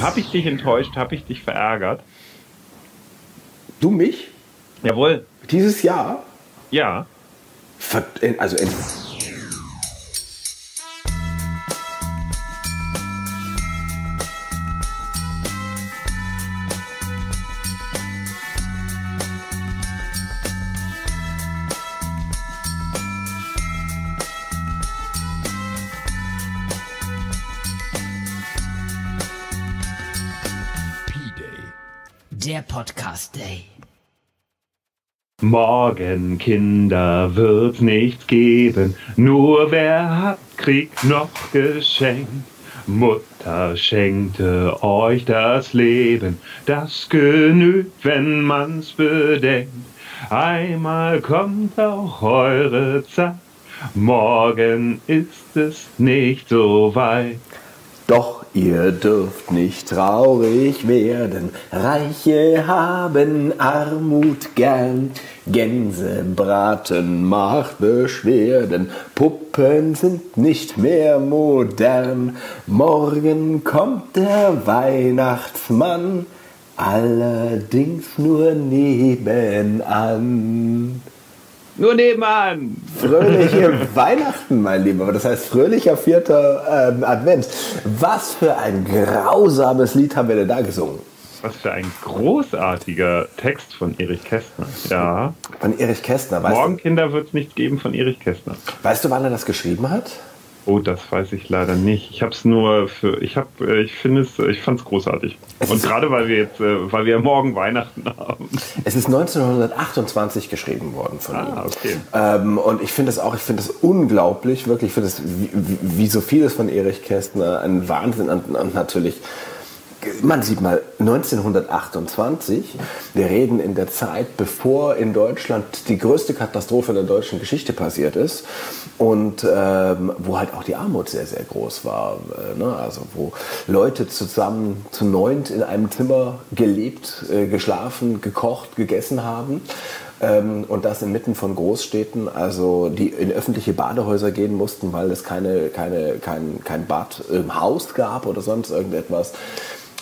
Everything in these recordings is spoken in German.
Habe ich dich enttäuscht? Habe ich dich verärgert? Du mich? Jawohl. Dieses Jahr? Ja. Ver also Podcast Day. Morgen, Kinder, wird nichts geben, nur wer hat, kriegt noch geschenkt. Mutter schenkte euch das Leben, das genügt, wenn man's bedenkt. Einmal kommt auch eure Zeit, morgen ist es nicht so weit. Doch ihr dürft nicht traurig werden, Reiche haben Armut gern. Gänsebraten macht Beschwerden, Puppen sind nicht mehr modern. Morgen kommt der Weihnachtsmann, allerdings nur nebenan. Nur nebenan. Fröhliche Weihnachten, mein Lieber. Das heißt fröhlicher vierter ähm, Advent. Was für ein grausames Lied haben wir denn da gesungen? Was für ein großartiger Text von Erich Kästner. Ja. Von Erich Kästner. Weißt Morgenkinder wird es nicht geben von Erich Kästner. Weißt du, wann er das geschrieben hat? Oh, das weiß ich leider nicht. Ich habe es nur für, ich habe, äh, ich finde es, ich fand es großartig. Es und gerade weil wir jetzt, äh, weil wir morgen Weihnachten haben. Es ist 1928 geschrieben worden von ah, ihm. okay. Ähm, und ich finde es auch, ich finde es unglaublich, wirklich, ich finde es wie, wie, so vieles von Erich Kästner ein Wahnsinn und, und natürlich man sieht mal, 1928, wir reden in der Zeit, bevor in Deutschland die größte Katastrophe der deutschen Geschichte passiert ist und ähm, wo halt auch die Armut sehr, sehr groß war. Äh, ne? Also wo Leute zusammen zu neunt in einem Zimmer gelebt, äh, geschlafen, gekocht, gegessen haben. Ähm, und das inmitten von Großstädten, also die in öffentliche Badehäuser gehen mussten, weil es keine, keine, kein, kein Bad im Haus gab oder sonst irgendetwas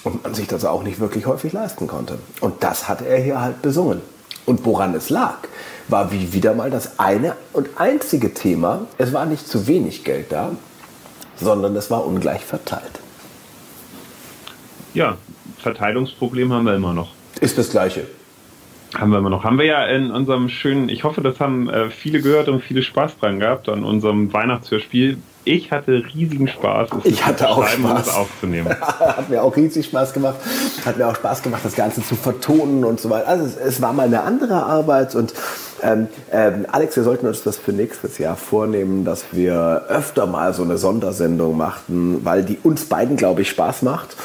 und man sich das auch nicht wirklich häufig leisten konnte. Und das hat er hier halt besungen. Und woran es lag, war wie wieder mal das eine und einzige Thema. Es war nicht zu wenig Geld da, sondern es war ungleich verteilt. Ja, Verteilungsproblem haben wir immer noch. Ist das gleiche. Haben wir immer noch. Haben wir ja in unserem schönen, ich hoffe, das haben äh, viele gehört und viele Spaß dran gehabt, an unserem Weihnachtshörspiel ich hatte riesigen Spaß, ich hatte auch Spaß. aufzunehmen. Hat mir auch riesig Spaß gemacht. Hat mir auch Spaß gemacht, das Ganze zu vertonen und so weiter. Also es, es war mal eine andere Arbeit und ähm, ähm, Alex, wir sollten uns das für nächstes Jahr vornehmen, dass wir öfter mal so eine Sondersendung machten, weil die uns beiden, glaube ich, Spaß macht.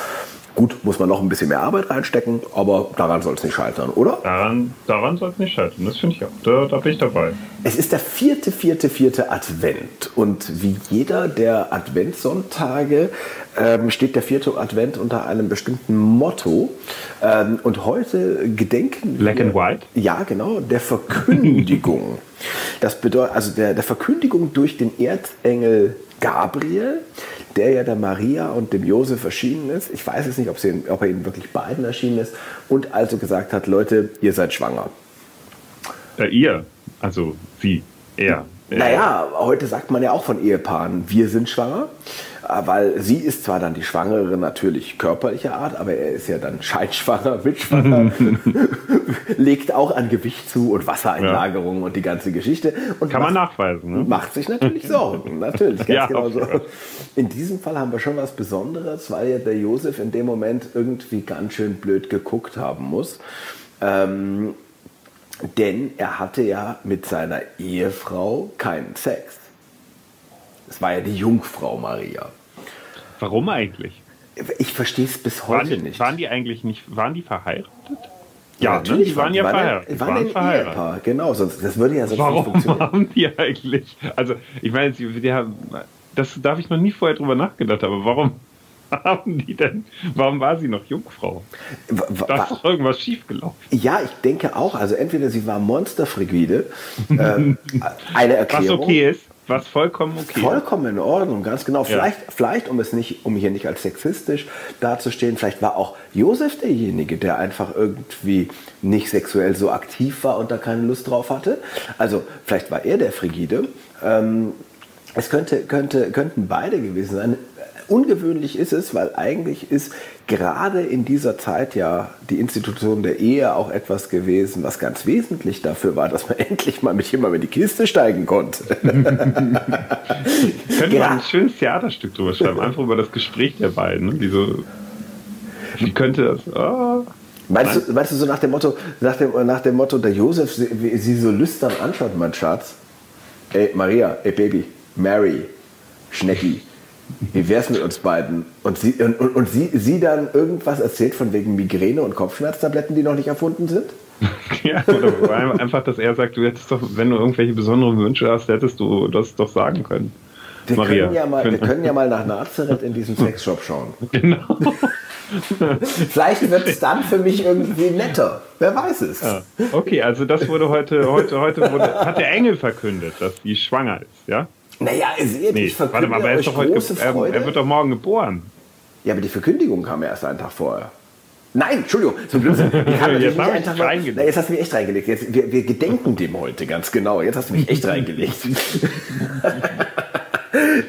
Gut, muss man noch ein bisschen mehr Arbeit reinstecken, aber daran soll es nicht scheitern, oder? Daran, daran soll es nicht scheitern, das finde ich auch. Da, da, bin ich dabei. Es ist der vierte, vierte, vierte Advent. Und wie jeder der Adventssonntage ähm, steht der vierte Advent unter einem bestimmten Motto. Ähm, und heute gedenken Black wir, and White? Ja, genau, der Verkündigung. das bedeutet, also der, der Verkündigung durch den Erzengel Gabriel, der ja der Maria und dem Josef erschienen ist. Ich weiß es nicht, ob, sie, ob er ihnen wirklich beiden erschienen ist. Und also gesagt hat, Leute, ihr seid schwanger. Äh, ihr, also sie, er. Naja, heute sagt man ja auch von Ehepaaren, wir sind schwanger. Äh, weil sie ist zwar dann die Schwangere natürlich körperlicher Art, aber er ist ja dann scheinschwanger, mitschwanger, legt auch an Gewicht zu und Wassereinlagerung ja. und die ganze Geschichte. Und Kann macht, man nachweisen. Ne? Macht sich natürlich Sorgen, natürlich, ganz ja, genau so. In diesem Fall haben wir schon was Besonderes, weil ja der Josef in dem Moment irgendwie ganz schön blöd geguckt haben muss. Ähm, denn er hatte ja mit seiner Ehefrau keinen Sex. Es war ja die Jungfrau Maria. Warum eigentlich? Ich verstehe es bis heute waren die, nicht. Waren die eigentlich nicht, waren die verheiratet? Ja, ja natürlich. Ne? Die waren ja verheiratet. Waren, waren verheiratet. Ehepaar, genau. Sonst, das würde ja sonst Warum nicht funktionieren. haben die eigentlich? Also, ich meine, die haben, das darf ich noch nie vorher drüber nachgedacht, aber warum haben die denn? Warum war sie noch Jungfrau? Da ist doch irgendwas schiefgelaufen. Ja, ich denke auch. Also entweder sie war monsterfrigide, ähm, eine Erklärung. Was okay ist. Was vollkommen okay. Vollkommen in Ordnung, ganz genau. Vielleicht, ja. vielleicht um es nicht, um hier nicht als sexistisch dazustehen, vielleicht war auch Josef derjenige, der einfach irgendwie nicht sexuell so aktiv war und da keine Lust drauf hatte. Also vielleicht war er der Frigide. Ähm, es könnte, könnte, könnten beide gewesen sein ungewöhnlich ist es, weil eigentlich ist gerade in dieser Zeit ja die Institution der Ehe auch etwas gewesen, was ganz wesentlich dafür war, dass man endlich mal mit jemandem in die Kiste steigen konnte. Könnte ja. man ein schönes Theaterstück drüber schreiben, einfach über das Gespräch der beiden. Ne? Die, so, die könnte das. Oh. Meinst du, meinst du so nach dem Motto, nach dem, nach dem Motto, der Josef sie, sie so lüstern anschaut, mein Schatz? Ey, Maria, ey Baby, Mary, Schnecki, wie wäre es mit uns beiden? Und, sie, und, und, und sie, sie dann irgendwas erzählt von wegen Migräne und Kopfschmerztabletten, die noch nicht erfunden sind? ja, oder einfach, dass er sagt, du hättest doch, wenn du irgendwelche besonderen Wünsche hast, hättest du das doch sagen können. Wir, Maria. Können ja mal, wir können ja mal nach Nazareth in diesem Sexshop schauen. Genau. Vielleicht wird es dann für mich irgendwie netter. Wer weiß es. Ja. Okay, also das wurde heute, heute, heute wurde, hat der Engel verkündet, dass sie schwanger ist, ja? Naja, seht, nee, ich warte mal, er, ist doch heute er, er wird doch morgen geboren. Ja, aber die Verkündigung kam erst einen Tag vorher. Nein, Entschuldigung, zum Blödsinn. jetzt, hab ich na, jetzt hast du mich echt reingelegt. Jetzt, wir, wir, gedenken dem heute ganz genau. Jetzt hast du mich echt reingelegt.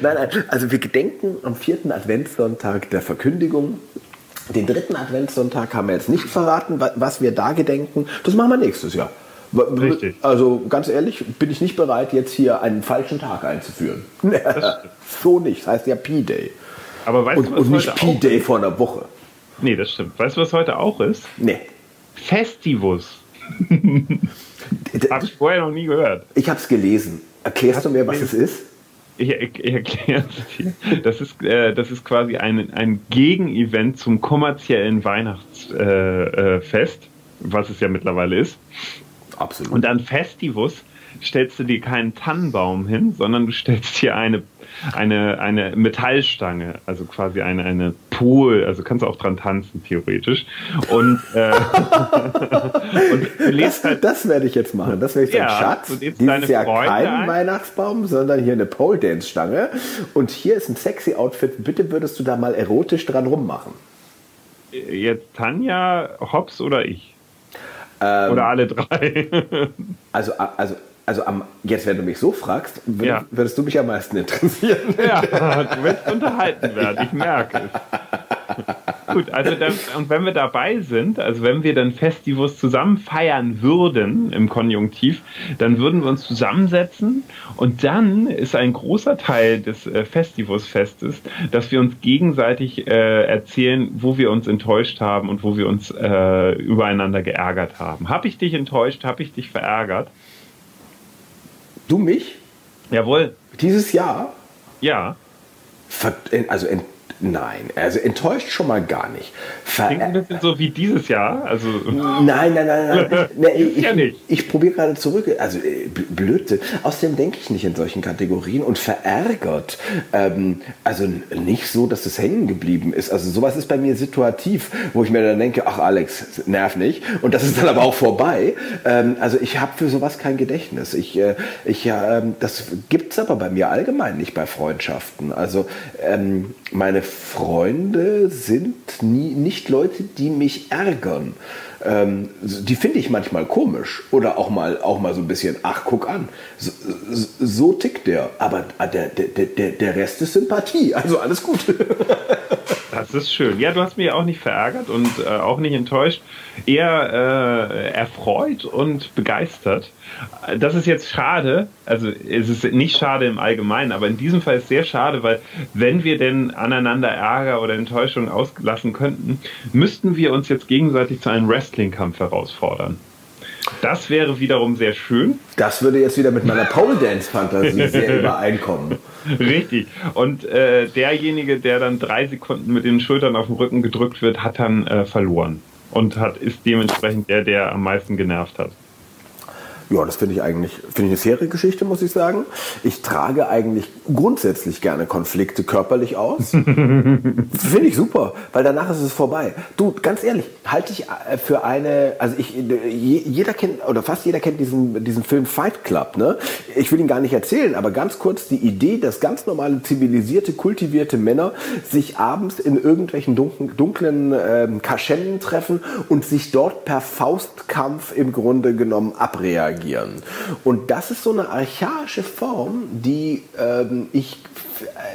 nein, nein, also wir gedenken am vierten Adventssonntag der Verkündigung. Den dritten Adventssonntag haben wir jetzt nicht verraten, was wir da gedenken. Das machen wir nächstes Jahr. Richtig. Also ganz ehrlich, bin ich nicht bereit, jetzt hier einen falschen Tag einzuführen. so nicht. Das heißt ja P-Day. Aber weißt und, du, was und nicht P-Day vor einer Woche. Nee, das stimmt. Weißt du, was heute auch ist? Nee. Festivus. Habe ich vorher noch nie gehört. Ich habe es gelesen. Erklärst Hast du mir, was es ist? Ich, ich, ich erkläre es dir. Das ist, äh, das ist quasi ein, ein Gegenevent zum kommerziellen Weihnachtsfest, äh, äh, was es ja mittlerweile ist. Absolut. Und an Festivus stellst du dir keinen Tannenbaum hin, sondern du stellst dir eine, eine, eine Metallstange, also quasi eine, eine Pool, also kannst du auch dran tanzen, theoretisch. Und, äh, und du das, halt, das werde ich jetzt machen. Das werde ich sagen, ja, Schatz, dieses Jahr Freunde kein ein. Weihnachtsbaum, sondern hier eine Pole-Dance-Stange. Und hier ist ein sexy Outfit. Bitte würdest du da mal erotisch dran rummachen. Jetzt Tanja, Hobbs oder ich? Ähm, Oder alle drei. also, also, also am, jetzt, wenn du mich so fragst, würd, ja. würdest du mich am meisten interessieren. Ja, du willst unterhalten werden, ich merke es. Gut, also dann, und wenn wir dabei sind, also wenn wir dann Festivus zusammen feiern würden im Konjunktiv, dann würden wir uns zusammensetzen und dann ist ein großer Teil des äh, Festivus-Festes, dass wir uns gegenseitig äh, erzählen, wo wir uns enttäuscht haben und wo wir uns äh, übereinander geärgert haben. Habe ich dich enttäuscht? Habe ich dich verärgert? Du mich? Jawohl. Dieses Jahr? Ja. Also Nein, also enttäuscht schon mal gar nicht. Ver Klingt ein bisschen so wie dieses Jahr. Also nein, nein, nein, nein. nee, ich, ja ich, ich probiere gerade zurück. Also äh, Blödsinn. Außerdem denke ich nicht in solchen Kategorien und verärgert. Ähm, also nicht so, dass es hängen geblieben ist. Also sowas ist bei mir situativ, wo ich mir dann denke, ach Alex, nerv nicht. Und das ist dann aber auch vorbei. Ähm, also ich habe für sowas kein Gedächtnis. Ich, äh, ich, äh, das gibt es aber bei mir allgemein nicht bei Freundschaften. Also ähm, meine Freunde sind nie, nicht Leute, die mich ärgern. Ähm, die finde ich manchmal komisch oder auch mal, auch mal so ein bisschen, ach, guck an, so, so tickt der. Aber der, der, der, der Rest ist Sympathie, also alles gut. Das ist schön. Ja, du hast mich auch nicht verärgert und äh, auch nicht enttäuscht, eher äh, erfreut und begeistert. Das ist jetzt schade, also es ist nicht schade im Allgemeinen, aber in diesem Fall ist es sehr schade, weil wenn wir denn aneinander Ärger oder Enttäuschung auslassen könnten, müssten wir uns jetzt gegenseitig zu einem Wrestling-Kampf herausfordern. Das wäre wiederum sehr schön. Das würde jetzt wieder mit meiner Pole Dance Fantasie sehr übereinkommen. Richtig. Und äh, derjenige, der dann drei Sekunden mit den Schultern auf den Rücken gedrückt wird, hat dann äh, verloren. Und hat, ist dementsprechend der, der am meisten genervt hat. Ja, das finde ich eigentlich finde ich eine faire Geschichte, muss ich sagen. Ich trage eigentlich grundsätzlich gerne Konflikte körperlich aus. finde ich super, weil danach ist es vorbei. Du, ganz ehrlich, halte ich äh, für eine, also ich, jeder kennt, oder fast jeder kennt diesen, diesen Film Fight Club, ne? Ich will ihn gar nicht erzählen, aber ganz kurz die Idee, dass ganz normale, zivilisierte, kultivierte Männer sich abends in irgendwelchen dunklen, dunklen äh, Kaschennen treffen und sich dort per Faustkampf im Grunde genommen abreagieren. Und das ist so eine archaische Form, die ähm, ich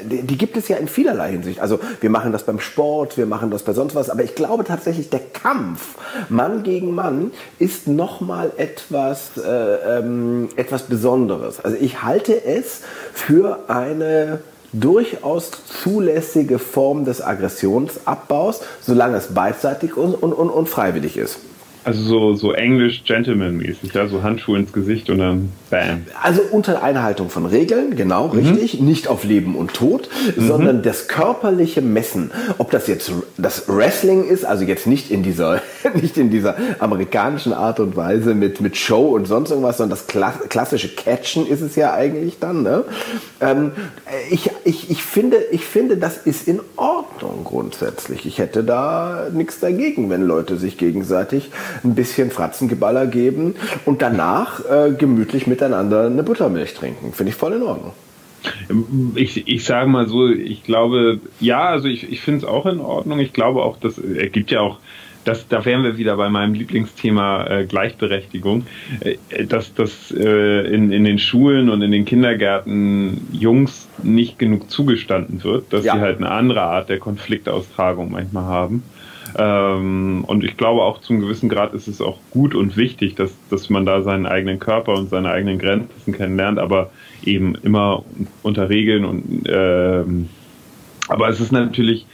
die, die gibt es ja in vielerlei Hinsicht. Also wir machen das beim Sport, wir machen das bei sonst was, aber ich glaube tatsächlich, der Kampf Mann gegen Mann ist nochmal etwas, äh, ähm, etwas Besonderes. Also ich halte es für eine durchaus zulässige Form des Aggressionsabbaus, solange es beidseitig und, und, und, und freiwillig ist. Also so, so englisch Gentleman-mäßig, ja, so Handschuhe ins Gesicht und dann bam. Also unter Einhaltung von Regeln, genau, mhm. richtig. Nicht auf Leben und Tod, mhm. sondern das körperliche Messen. Ob das jetzt das Wrestling ist, also jetzt nicht in dieser, nicht in dieser amerikanischen Art und Weise mit, mit Show und sonst irgendwas, sondern das klassische Catchen ist es ja eigentlich dann. Ne? Ähm, ich, ich, ich, finde, ich finde, das ist in Ordnung grundsätzlich. Ich hätte da nichts dagegen, wenn Leute sich gegenseitig ein bisschen Fratzengeballer geben und danach äh, gemütlich miteinander eine Buttermilch trinken. Finde ich voll in Ordnung. Ich, ich sage mal so, ich glaube, ja, also ich, ich finde es auch in Ordnung. Ich glaube auch, dass es gibt ja auch das, da wären wir wieder bei meinem Lieblingsthema äh, Gleichberechtigung, äh, dass, dass äh, in, in den Schulen und in den Kindergärten Jungs nicht genug zugestanden wird, dass ja. sie halt eine andere Art der Konfliktaustragung manchmal haben. Ähm, und ich glaube auch zum gewissen Grad ist es auch gut und wichtig, dass, dass man da seinen eigenen Körper und seine eigenen Grenzen kennenlernt, aber eben immer unter Regeln und ähm, aber es ist natürlich,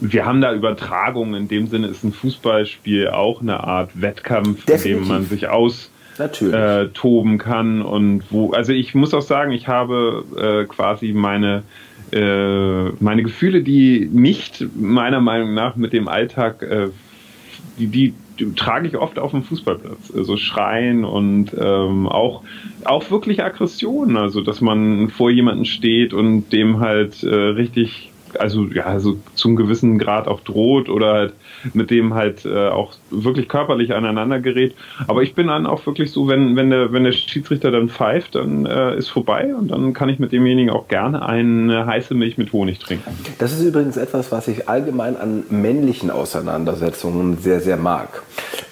wir haben da Übertragungen, in dem Sinne ist ein Fußballspiel auch eine Art Wettkampf, Definitiv. in dem man sich aus äh, toben kann und wo, also ich muss auch sagen, ich habe äh, quasi meine äh, meine Gefühle, die nicht meiner Meinung nach mit dem Alltag, äh, die, die, die, trage ich oft auf dem Fußballplatz. Also Schreien und ähm, auch, auch wirklich Aggressionen. Also, dass man vor jemanden steht und dem halt äh, richtig also ja, also zum gewissen Grad auch droht oder halt mit dem halt äh, auch wirklich körperlich aneinander gerät. Aber ich bin dann auch wirklich so, wenn, wenn, der, wenn der Schiedsrichter dann pfeift, dann äh, ist vorbei und dann kann ich mit demjenigen auch gerne eine heiße Milch mit Honig trinken. Das ist übrigens etwas, was ich allgemein an männlichen Auseinandersetzungen sehr, sehr mag.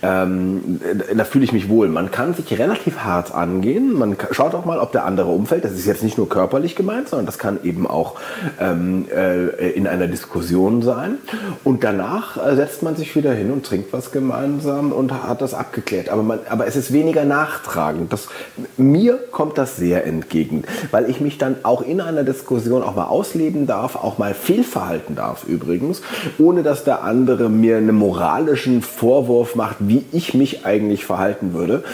Ähm, da fühle ich mich wohl. Man kann sich relativ hart angehen. Man schaut auch mal, ob der andere umfällt. Das ist jetzt nicht nur körperlich gemeint, sondern das kann eben auch ähm, äh, in einer Diskussion sein. Und danach äh, setzt man sich wieder hin und trinkt was gemeinsam und hat das abgeklärt. Aber, man, aber es ist weniger nachtragend. Das, mir kommt das sehr entgegen, weil ich mich dann auch in einer Diskussion auch mal ausleben darf, auch mal fehlverhalten darf übrigens, ohne dass der andere mir einen moralischen Vorwurf macht, wie ich mich eigentlich verhalten würde.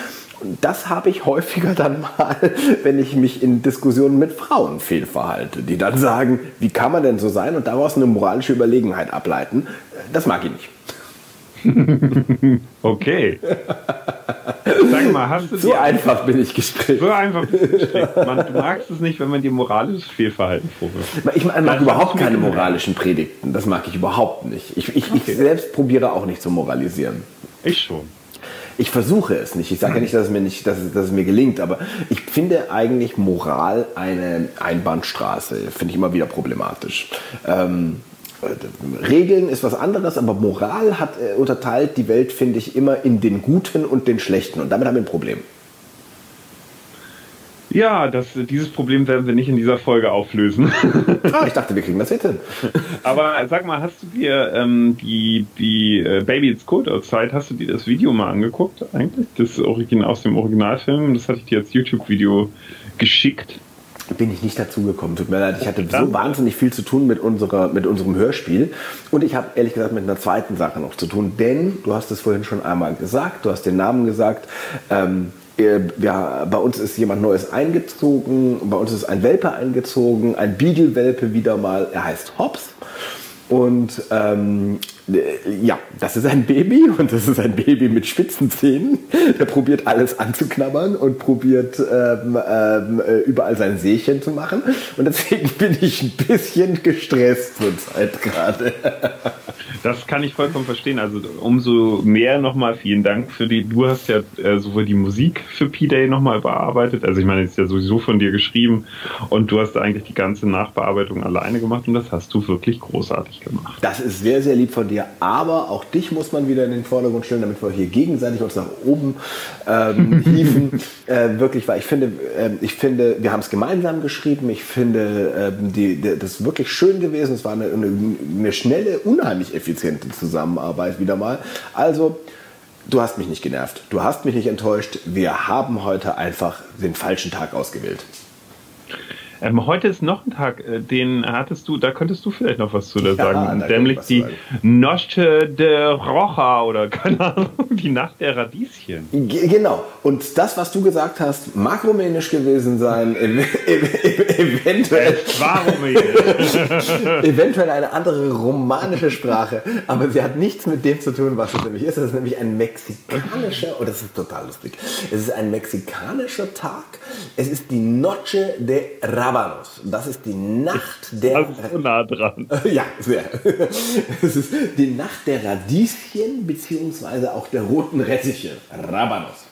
Das habe ich häufiger dann mal, wenn ich mich in Diskussionen mit Frauen fehlverhalte, die dann sagen, wie kann man denn so sein und daraus eine moralische Überlegenheit ableiten. Das mag ich nicht. okay. Sag mal, hast du So einfach bin ich gestrickt. So einfach bin ich gestrickt. Man, du magst es nicht, wenn man dir moralisches Fehlverhalten vorwirft. Ich mag überhaupt keine moralischen Predigten. Das mag ich überhaupt nicht. Ich, ich, okay. ich selbst probiere auch nicht zu moralisieren. Ich schon. Ich versuche es nicht. Ich sage ja nicht, dass es mir nicht, dass dass es mir gelingt, aber ich finde eigentlich Moral eine Einbahnstraße. Finde ich immer wieder problematisch. Ähm, Regeln ist was anderes, aber Moral hat äh, unterteilt die Welt, finde ich, immer in den Guten und den Schlechten. Und damit haben wir ein Problem. Ja, das, dieses Problem werden wir nicht in dieser Folge auflösen. ah, ich dachte, wir kriegen das jetzt hin. Aber sag mal, hast du dir ähm, die, die äh, Baby It's Cold Outside, hast du dir das Video mal angeguckt eigentlich? Das Original aus dem Originalfilm, das hatte ich dir als YouTube-Video geschickt. Bin ich nicht dazu gekommen, tut mir leid. Ich hatte so wahnsinnig viel zu tun mit, unserer, mit unserem Hörspiel. Und ich habe ehrlich gesagt mit einer zweiten Sache noch zu tun. Denn, du hast es vorhin schon einmal gesagt, du hast den Namen gesagt, ähm, ja, bei uns ist jemand Neues eingezogen, bei uns ist ein Welpe eingezogen, ein Beagle-Welpe wieder mal, er heißt Hobbs. Und ähm, Äh, ja, das ist ein Baby und das ist ein Baby mit spitzen Zähnen. Der probiert alles anzuknabbern und probiert ähm, ähm, äh, überall sein Seechen zu machen. Und deswegen bin ich ein bisschen gestresst zurzeit gerade. Das kann ich vollkommen verstehen. Also umso mehr nochmal vielen Dank für die. Du hast ja äh, sowohl die Musik für P-Day nochmal bearbeitet. Also ich meine, es ist ja sowieso von dir geschrieben und du hast eigentlich die ganze Nachbearbeitung alleine gemacht und das hast du wirklich großartig gemacht. Das ist sehr, sehr lieb von dir. Aber auch dich muss man wieder in den Vordergrund stellen, damit wir hier gegenseitig uns nach oben ähm, hieven. äh, wirklich, weil ich finde, äh, ich finde, wir haben es gemeinsam geschrieben. Ich finde, äh, die, die, das ist wirklich schön gewesen. Es war eine, eine, eine schnelle, unheimlich effiziente Zusammenarbeit wieder mal. Also, du hast mich nicht genervt, du hast mich nicht enttäuscht. Wir haben heute einfach den falschen Tag ausgewählt. Ähm, heute ist noch ein Tag, äh, den hattest du, da könntest du vielleicht noch was zu da sagen. Ja, Nämlich die Noche de Roja oder keine Ahnung, die Nacht der Radieschen. G genau. Und das, was du gesagt hast, mag rumänisch gewesen sein, ev ev eventuell. Es war rumänisch. eventuell eine andere romanische Sprache, aber sie hat nichts mit dem zu tun, was es nämlich ist. Es ist nämlich ein mexikanischer, oh, das ist total lustig. Es ist ein mexikanischer Tag. Es ist die Noche de Rabanos. Rabanos. Das ist die Nacht der. So nah dran. ja, sehr. Es ist die Nacht der Radieschen beziehungsweise auch der roten Rettiche. Rabanos.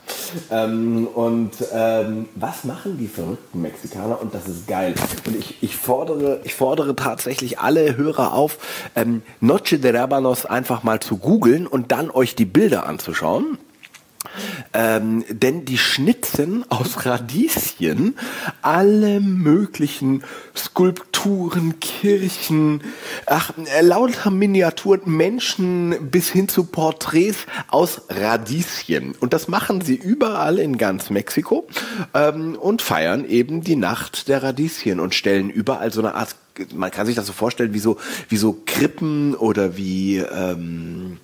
Ähm, und ähm, was machen die verrückten Mexikaner? Und das ist geil. Und ich, ich, fordere, ich fordere tatsächlich alle Hörer auf, ähm, Noche de Rabanos einfach mal zu googeln und dann euch die Bilder anzuschauen. Ähm, denn die schnitzen aus Radieschen alle möglichen Skulpturen, Kirchen, ach, äh, lauter Miniaturen, Menschen bis hin zu Porträts aus Radieschen. Und das machen sie überall in ganz Mexiko ähm, und feiern eben die Nacht der Radieschen und stellen überall so eine Art, man kann sich das so vorstellen, wie so, wie so Krippen oder wie, ähm,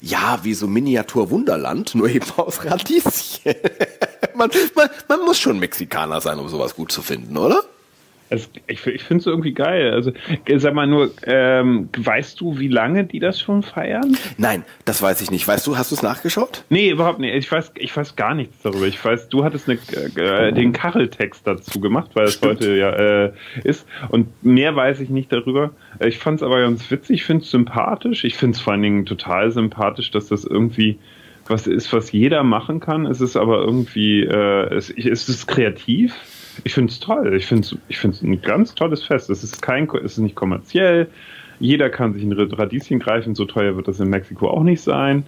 ja, wie so Miniatur-Wunderland, nur eben aus Radieschen. man, man, man muss schon Mexikaner sein, um sowas gut zu finden, oder? Also ich, ich finde es irgendwie geil. Also sag mal nur, ähm, weißt du, wie lange die das schon feiern? Nein, das weiß ich nicht. Weißt du, hast du es nachgeschaut? Nee, überhaupt nicht. Ich weiß, ich weiß gar nichts darüber. Ich weiß, du hattest eine, äh, den Kacheltext dazu gemacht, weil es heute ja äh, ist. Und mehr weiß ich nicht darüber. Ich fand es aber ganz witzig, ich finde es sympathisch. Ich finde es vor allen Dingen total sympathisch, dass das irgendwie was ist, was jeder machen kann. Es ist aber irgendwie, äh, es, es ist kreativ ich finde es toll. Ich finde es ich ein ganz tolles Fest. Es ist, kein, es ist nicht kommerziell. Jeder kann sich ein Radieschen greifen. So teuer wird das in Mexiko auch nicht sein.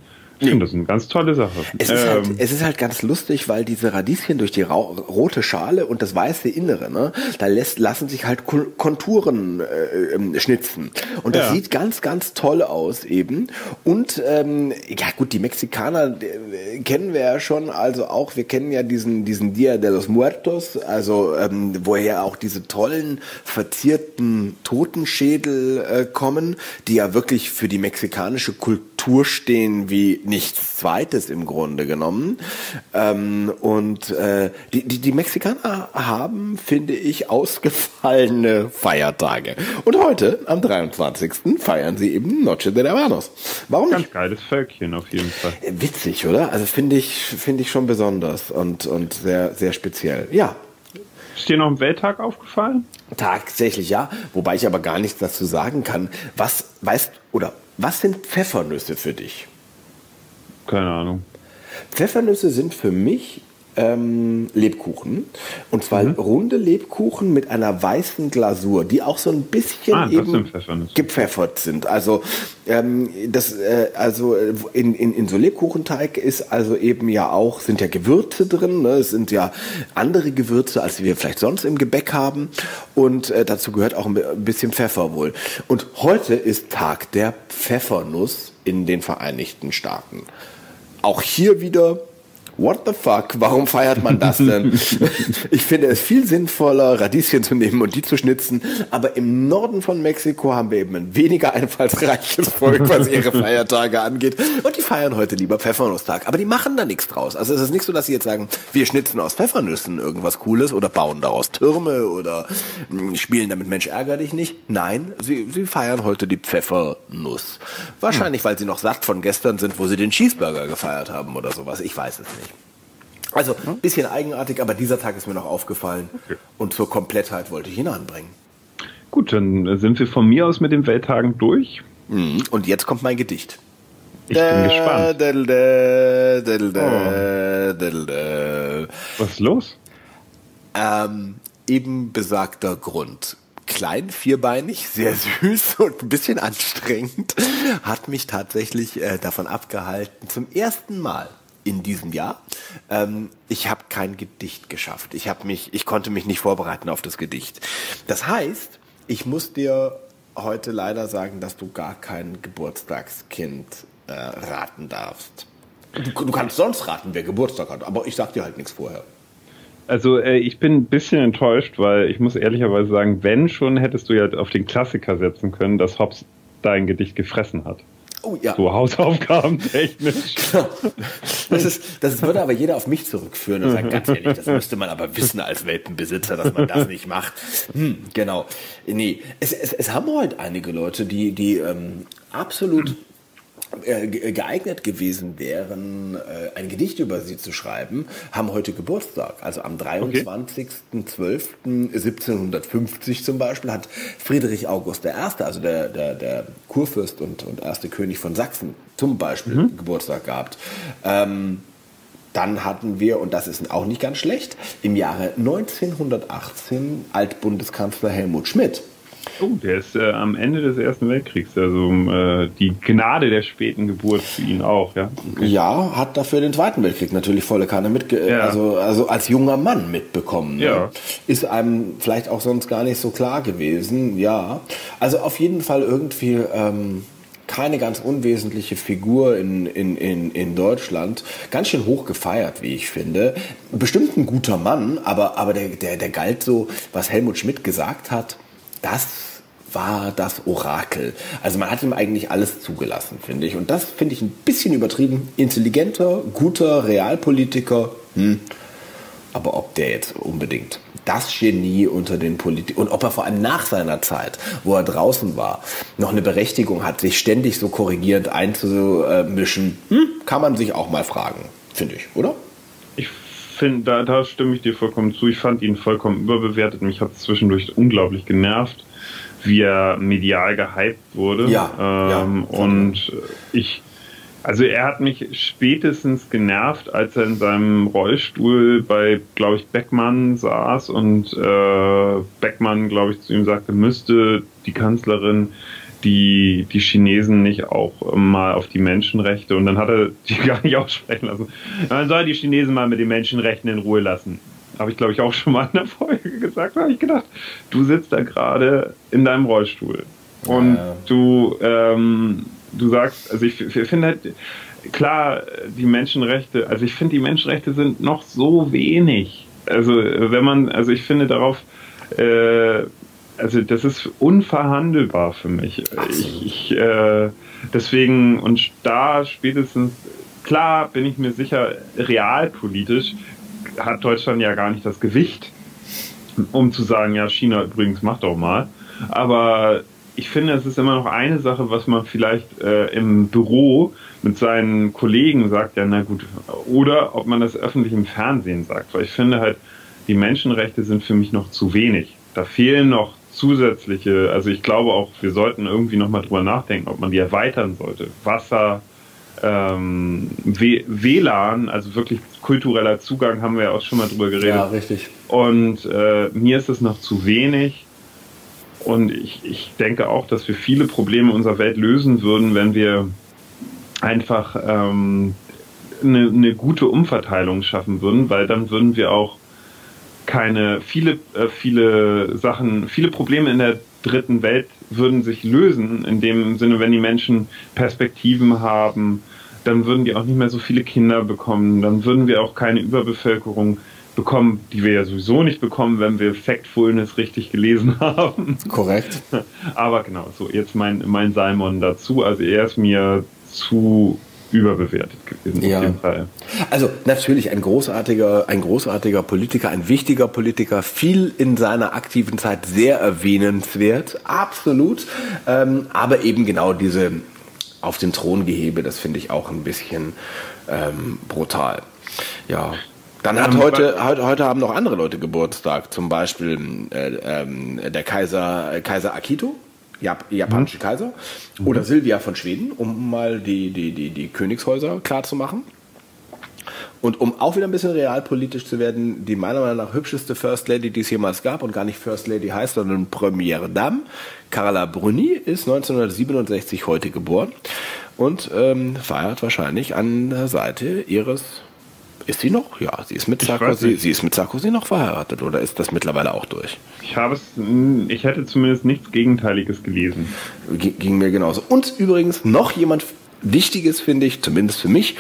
Finde das eine ganz tolle Sache. Es ist, halt, ähm, es ist halt ganz lustig, weil diese Radieschen durch die rote Schale und das weiße Innere, ne, da lässt, lassen sich halt Konturen äh, ähm, schnitzen. Und das ja. sieht ganz, ganz toll aus eben. Und ähm, ja gut, die Mexikaner äh, kennen wir ja schon, also auch, wir kennen ja diesen, diesen Dia de los Muertos, also ähm, woher auch diese tollen, verzierten Totenschädel äh, kommen, die ja wirklich für die mexikanische Kultur stehen wie nichts Zweites im Grunde genommen. Ähm, und äh, die, die, die Mexikaner haben, finde ich, ausgefallene Feiertage. Und heute, am 23. feiern sie eben Noche de Hermanos. Warum Ganz nicht? geiles Völkchen auf jeden Fall. Äh, witzig, oder? Also finde ich, finde ich schon besonders und, und sehr, sehr speziell. Ja, ist dir noch ein Welttag aufgefallen? Tatsächlich ja, wobei ich aber gar nichts dazu sagen kann. Was weißt oder was sind Pfeffernüsse für dich? Keine Ahnung. Pfeffernüsse sind für mich ähm, Lebkuchen. Und zwar mhm. runde Lebkuchen mit einer weißen Glasur, die auch so ein bisschen ah, eben gepfeffert sind. Also, ähm, das, äh, also äh, in, in, in so Lebkuchenteig ist also eben ja auch, sind ja Gewürze drin. Ne? Es sind ja andere Gewürze, als wir vielleicht sonst im Gebäck haben. Und äh, dazu gehört auch ein bisschen Pfeffer wohl. Und heute ist Tag der Pfeffernuss in den Vereinigten Staaten. Auch hier wieder what the fuck, warum feiert man das denn? ich finde es viel sinnvoller, Radieschen zu nehmen und die zu schnitzen, aber im Norden von Mexiko haben wir eben ein weniger einfallsreiches Volk, was ihre Feiertage angeht und die feiern heute lieber Pfeffernusstag, aber die machen da nichts draus. Also es ist nicht so, dass sie jetzt sagen, wir schnitzen aus Pfeffernüssen irgendwas Cooles oder bauen daraus Türme oder hm, spielen damit Mensch ärger dich nicht. Nein, sie, sie feiern heute die Pfeffernuss. Wahrscheinlich, weil sie noch satt von gestern sind, wo sie den Cheeseburger gefeiert haben oder sowas. Ich weiß es nicht. Also ein bisschen eigenartig, aber dieser Tag ist mir noch aufgefallen okay. und zur Komplettheit wollte ich ihn anbringen. Gut, dann sind wir von mir aus mit den Welttagen durch. Mhm. Und jetzt kommt mein Gedicht. Ich bin gespannt. Was ist los? Ähm, eben besagter Grund. Klein, vierbeinig, sehr süß und ein bisschen anstrengend, hat mich tatsächlich äh, davon abgehalten, zum ersten Mal in diesem Jahr. Ähm, ich habe kein Gedicht geschafft. Ich habe mich, ich konnte mich nicht vorbereiten auf das Gedicht. Das heißt, ich muss dir heute leider sagen, dass du gar kein Geburtstagskind äh, raten darfst. Du, du, kannst sonst raten, wer Geburtstag hat, aber ich sag dir halt nichts vorher. Also äh, ich bin ein bisschen enttäuscht, weil ich muss ehrlicherweise sagen, wenn schon, hättest du ja auf den Klassiker setzen können, dass Hobbes dein Gedicht gefressen hat. Oh ja. So Hausaufgaben technisch. Genau. Das, ist, das würde aber jeder auf mich zurückführen und sagen, ganz ehrlich, das müsste man aber wissen als Welpenbesitzer, dass man das nicht macht. Hm, genau. Nee, es, es, es haben heute einige Leute, die, die ähm, absolut geeignet gewesen wären, äh, ein Gedicht über sie zu schreiben, haben heute Geburtstag. Also am 23.12.1750 zum Beispiel hat Friedrich August I., also der, der, der Kurfürst und, und erste König von Sachsen, zum Beispiel mhm. Geburtstag gehabt. Ähm, dann hatten wir, und das ist auch nicht ganz schlecht, im Jahre 1918 Altbundeskanzler Helmut Schmidt. Oh, der ist äh, am Ende des Ersten Weltkriegs, also äh, die Gnade der späten Geburt für ihn auch, ja? Okay. Ja, hat dafür den Zweiten Weltkrieg natürlich volle Kanne mitge ja. also, also als junger Mann mitbekommen. Ne? Ja. Ist einem vielleicht auch sonst gar nicht so klar gewesen, ja. Also auf jeden Fall irgendwie ähm, keine ganz unwesentliche Figur in, in, in, in Deutschland. Ganz schön hoch gefeiert, wie ich finde. Bestimmt ein guter Mann, aber, aber der, der, der galt so, was Helmut Schmidt gesagt hat, das war das Orakel. Also man hat ihm eigentlich alles zugelassen, finde ich. Und das finde ich ein bisschen übertrieben. Intelligenter, guter Realpolitiker. Hm. Aber ob der jetzt unbedingt das Genie unter den Politikern und ob er vor allem nach seiner Zeit, wo er draußen war, noch eine Berechtigung hat, sich ständig so korrigierend einzumischen, hm, kann man sich auch mal fragen, finde ich, oder? Ich finde, da, da stimme ich dir vollkommen zu. Ich fand ihn vollkommen überbewertet. Mich hat es zwischendurch unglaublich genervt, wie er medial gehypt wurde. Ja, ähm, ja und ich, also er hat mich spätestens genervt, als er in seinem Rollstuhl bei, glaube ich, Beckmann saß und äh, Beckmann, glaube ich, zu ihm sagte, müsste die Kanzlerin die, die Chinesen nicht auch mal auf die Menschenrechte und dann hat er die gar nicht aussprechen lassen. Man soll die Chinesen mal mit den Menschenrechten in Ruhe lassen. Habe ich, glaube ich, auch schon mal in der Folge gesagt. Da habe ich gedacht, du sitzt da gerade in deinem Rollstuhl und ja. du, ähm, du sagst, also ich, ich finde halt, klar, die Menschenrechte, also ich finde, die Menschenrechte sind noch so wenig. Also wenn man, also ich finde darauf, äh, also das ist unverhandelbar für mich. Ich, ich äh, deswegen und da spätestens klar bin ich mir sicher, realpolitisch hat Deutschland ja gar nicht das Gewicht, um zu sagen, ja, China übrigens macht doch mal. Aber ich finde, es ist immer noch eine Sache, was man vielleicht äh, im Büro mit seinen Kollegen sagt, ja, na gut, oder ob man das öffentlich im Fernsehen sagt, weil ich finde halt, die Menschenrechte sind für mich noch zu wenig. Da fehlen noch zusätzliche, also ich glaube auch, wir sollten irgendwie nochmal drüber nachdenken, ob man die erweitern sollte. Wasser, ähm, WLAN, also wirklich kultureller Zugang, haben wir ja auch schon mal drüber geredet. Ja, richtig. Und äh, mir ist es noch zu wenig. Und ich, ich denke auch, dass wir viele Probleme unserer Welt lösen würden, wenn wir einfach ähm, eine, eine gute Umverteilung schaffen würden, weil dann würden wir auch keine, viele, äh, viele Sachen, viele Probleme in der dritten Welt würden sich lösen, in dem Sinne, wenn die Menschen Perspektiven haben, dann würden die auch nicht mehr so viele Kinder bekommen, dann würden wir auch keine Überbevölkerung bekommen, die wir ja sowieso nicht bekommen, wenn wir Factfulness richtig gelesen haben. Korrekt. Aber genau, so jetzt mein, mein Simon dazu. Also er ist mir zu überbewertet gewesen Ja. auf jeden Fall. Also natürlich ein großartiger, ein großartiger Politiker, ein wichtiger Politiker, viel in seiner aktiven Zeit sehr erwähnenswert, absolut. Ähm, aber eben genau diese auf den Thron gehebe, das finde ich auch ein bisschen ähm, brutal. Ja. Dann hat Ähm, heute, heute, heute haben noch andere Leute Geburtstag, zum Beispiel äh, ähm, der Kaiser, Kaiser Akito, Jap japanische Kaiser, oder Silvia von Schweden, um mal die, die, die, die Königshäuser klar zu machen. Und um auch wieder ein bisschen realpolitisch zu werden, die meiner Meinung nach hübscheste First Lady, die es jemals gab und gar nicht First Lady heißt, sondern Premiere Dame, Carla Bruni, ist 1967 heute geboren und ähm, feiert wahrscheinlich an der Seite ihres. Ist sie noch? Ja, sie ist mit Sarkozy. Sie ist mit Sarkozy noch verheiratet oder ist das mittlerweile auch durch? Ich habe es, mh, ich hätte zumindest nichts Gegenteiliges gelesen. G ging mir genauso. Und übrigens noch jemand Wichtiges, finde ich, zumindest für mich.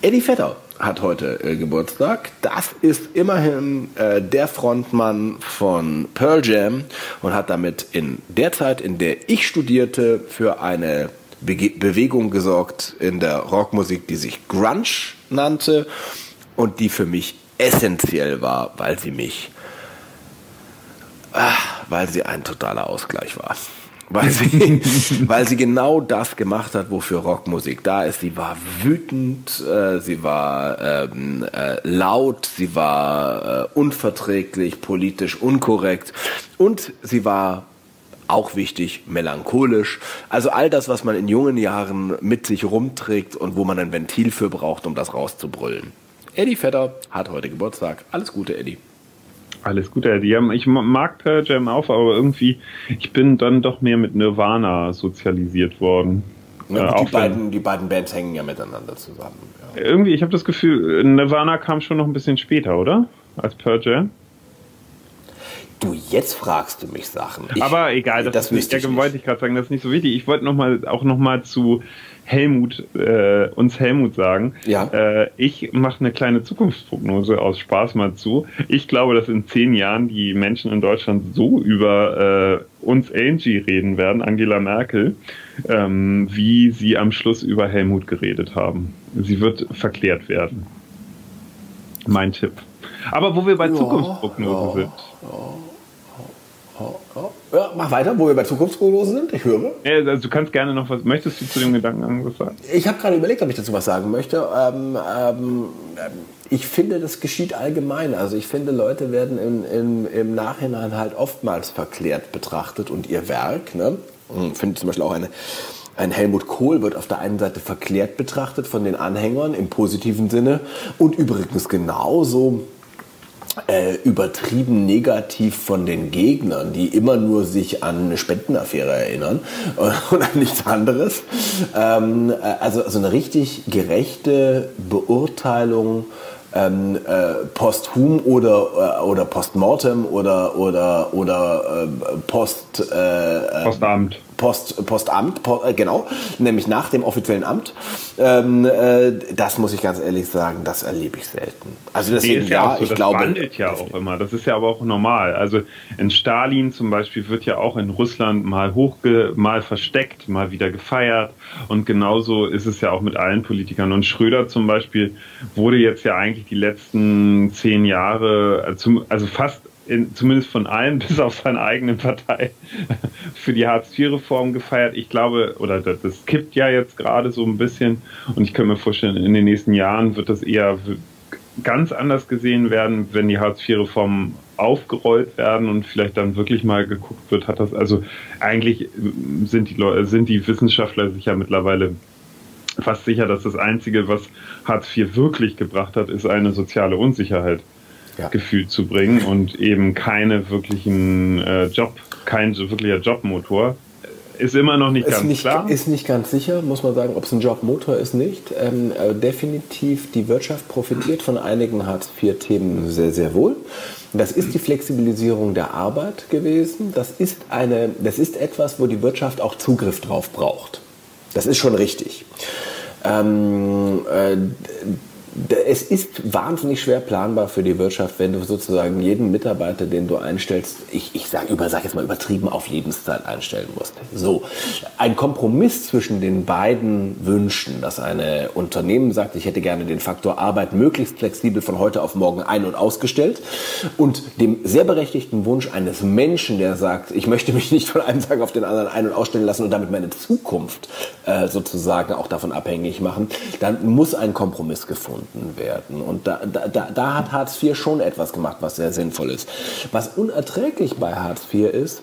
Eddie Vetter hat heute äh, Geburtstag. Das ist immerhin äh, der Frontmann von Pearl Jam und hat damit in der Zeit, in der ich studierte, für eine Bege Bewegung gesorgt in der Rockmusik, die sich Grunge nannte und die für mich essentiell war, weil sie mich Ah, weil sie ein totaler Ausgleich war. Weil sie, weil sie genau das gemacht hat, wofür Rockmusik da ist. Sie war wütend, äh, sie war ähm, äh, laut, sie war äh, unverträglich, politisch unkorrekt und sie war auch wichtig, melancholisch. Also all das, was man in jungen Jahren mit sich rumträgt und wo man ein Ventil für braucht, um das rauszubrüllen. Eddie Vetter hat heute Geburtstag. Alles Gute, Eddie. Alles Gute, Eddie. Ich mag Pearl Jam auch, aber irgendwie, ich bin dann doch mehr mit Nirvana sozialisiert worden. Äh, Ja, auch die, beiden, die beiden Bands hängen ja miteinander zusammen. Ja. Irgendwie, ich habe das Gefühl, Nirvana kam schon noch ein bisschen später, oder? Als Pearl Jam. Du, jetzt fragst du mich Sachen. Ich- Aber egal, das, das ist nicht, ja, wollte ich gerade sagen, das ist nicht so wichtig. Ich wollte noch mal, auch noch mal zu Helmut, äh, uns Helmut sagen. Ja. Äh, ich mache eine kleine Zukunftsprognose aus Spaß mal zu. Ich glaube, dass in zehn Jahren die Menschen in Deutschland so über äh, uns Angie reden werden, Angela Merkel, ähm, wie sie am Schluss über Helmut geredet haben. Sie wird verklärt werden. Mein Tipp. Aber wo wir bei Ja, Zukunftsprognosen ja. sind. Ja, mach weiter, wo wir bei Zukunftsprognosen sind. Ich höre. Ja, also du kannst gerne noch was. Möchtest du zu dem Gedanken was sagen? Ich habe gerade überlegt, ob ich dazu was sagen möchte. Ähm, ähm, ich finde, das geschieht allgemein. Also ich finde, Leute werden in, in, im Nachhinein halt oftmals verklärt betrachtet und ihr Werk. Ne? Ich finde zum Beispiel auch eine, ein Helmut Kohl wird auf der einen Seite verklärt betrachtet von den Anhängern im positiven Sinne und übrigens genauso äh, übertrieben negativ von den Gegnern, die immer nur sich an eine Spendenaffäre erinnern äh, und an nichts anderes. Ähm, äh, also, also eine richtig gerechte Beurteilung ähm, äh, posthum oder, äh, oder postmortem oder, oder, oder äh, post, äh, äh, Postamt. Post, Postamt, po, äh, genau, nämlich nach dem offiziellen Amt. Ähm, äh, das muss ich ganz ehrlich sagen, das erlebe ich selten. Also Nee, deswegen ist ja, ja, so, ich das glaube. wandelt ja auch immer. Das ist ja aber auch normal. Also in Stalin zum Beispiel wird ja auch in Russland mal hochge, mal versteckt, mal wieder gefeiert. Und genauso ist es ja auch mit allen Politikern. Und Schröder zum Beispiel wurde jetzt ja eigentlich die letzten zehn Jahre, zum- also fast in, zumindest von allen, bis auf seine eigene Partei, für die Hartz-IV-Reform gefeiert. Ich glaube, oder das, das kippt ja jetzt gerade so ein bisschen. Und ich könnte mir vorstellen, in den nächsten Jahren wird das eher ganz anders gesehen werden, wenn die Hartz-IV-Reformen aufgerollt werden und vielleicht dann wirklich mal geguckt wird, hat das, also eigentlich ähm, sind die Leute, sind die Wissenschaftler sich ja mittlerweile fast sicher, dass das Einzige, was Hartz IV wirklich gebracht hat, ist eine soziale Unsicherheit Ja. gefühlt zu bringen und eben keine wirklichen äh, Job, kein wirklicher Jobmotor. Ist immer noch nicht Ist ganz nicht, klar. ist nicht ganz sicher, muss man sagen, ob es ein Jobmotor ist, nicht. Ähm, äh, definitiv, die Wirtschaft profitiert von einigen Hartz-IV-Themen sehr, sehr wohl. Das ist die Flexibilisierung der Arbeit gewesen. Das ist, eine, das ist etwas, wo die Wirtschaft auch Zugriff drauf braucht. Das ist schon richtig. Ähm, äh, es ist wahnsinnig schwer planbar für die Wirtschaft, wenn du sozusagen jeden Mitarbeiter, den du einstellst, ich, ich sage über, sag jetzt mal übertrieben, auf Lebenszeit einstellen musst. So, ein Kompromiss zwischen den beiden Wünschen, dass eine Unternehmen sagt, ich hätte gerne den Faktor Arbeit möglichst flexibel von heute auf morgen ein- und ausgestellt und dem sehr berechtigten Wunsch eines Menschen, der sagt, ich möchte mich nicht von einem Tag auf den anderen ein- und ausstellen lassen und damit meine Zukunft äh, sozusagen auch davon abhängig machen, dann muss ein Kompromiss gefunden gefunden werden. Und da, da, da hat Hartz IV schon etwas gemacht, was sehr sinnvoll ist. Was unerträglich bei Hartz IV ist,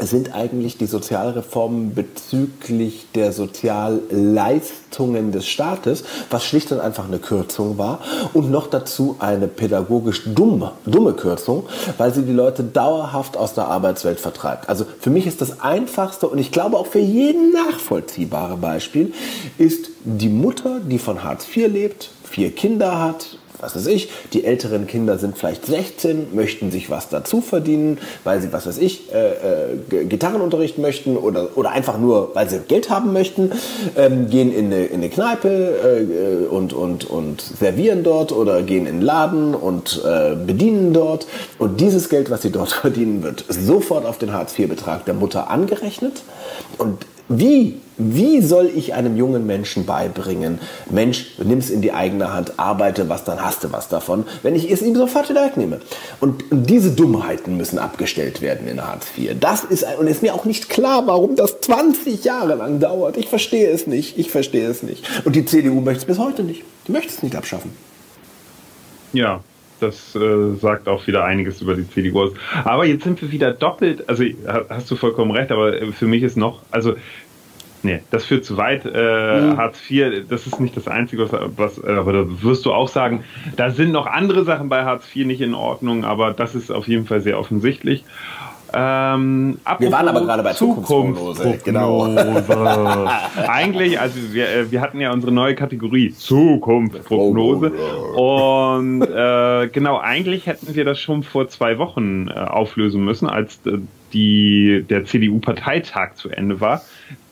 sind eigentlich die Sozialreformen bezüglich der Sozialleistungen des Staates, was schlicht und einfach eine Kürzung war und noch dazu eine pädagogisch dumme, dumme Kürzung, weil sie die Leute dauerhaft aus der Arbeitswelt vertreibt. Also für mich ist das einfachste und ich glaube auch für jeden nachvollziehbare Beispiel ist die Mutter, die von Hartz IV lebt, vier Kinder hat, was weiß ich, die älteren Kinder sind vielleicht 16, möchten sich was dazu verdienen, weil sie, was weiß ich, äh, äh, Gitarrenunterricht möchten oder, oder einfach nur, weil sie Geld haben möchten, ähm, gehen in eine, in eine Kneipe äh, und, und, und servieren dort oder gehen in den Laden und äh, bedienen dort. Und dieses Geld, was sie dort verdienen, wird sofort auf den Hartz-IV-Betrag der Mutter angerechnet. Und wie, wie soll ich einem jungen Menschen beibringen, Mensch, nimm es in die eigene Hand, arbeite was, dann hast du was davon, wenn ich es ihm sofort wieder wegnehme. Und diese Dummheiten müssen abgestellt werden in Hartz IV. Das ist, und ist mir auch nicht klar, warum das 20 Jahre lang dauert. Ich verstehe es nicht, ich verstehe es nicht. Und die CDU möchte es bis heute nicht. Die möchte es nicht abschaffen. Ja, das äh, sagt auch wieder einiges über die CDU aus. Aber jetzt sind wir wieder doppelt, also hast du vollkommen recht, aber für mich ist noch, also Nee, das führt zu weit. Äh, mhm. Hartz IV, das ist nicht das Einzige, was, was, äh, aber da wirst du auch sagen, da sind noch andere Sachen bei Hartz IV nicht in Ordnung, aber das ist auf jeden Fall sehr offensichtlich. Ähm, wir waren aber gerade bei Zukunftsprognose. Genau. Eigentlich, also wir, äh, wir hatten ja unsere neue Kategorie Zukunftsprognose. Und äh, genau, eigentlich hätten wir das schon vor zwei Wochen äh, auflösen müssen, als äh, die, der CDU-Parteitag zu Ende war.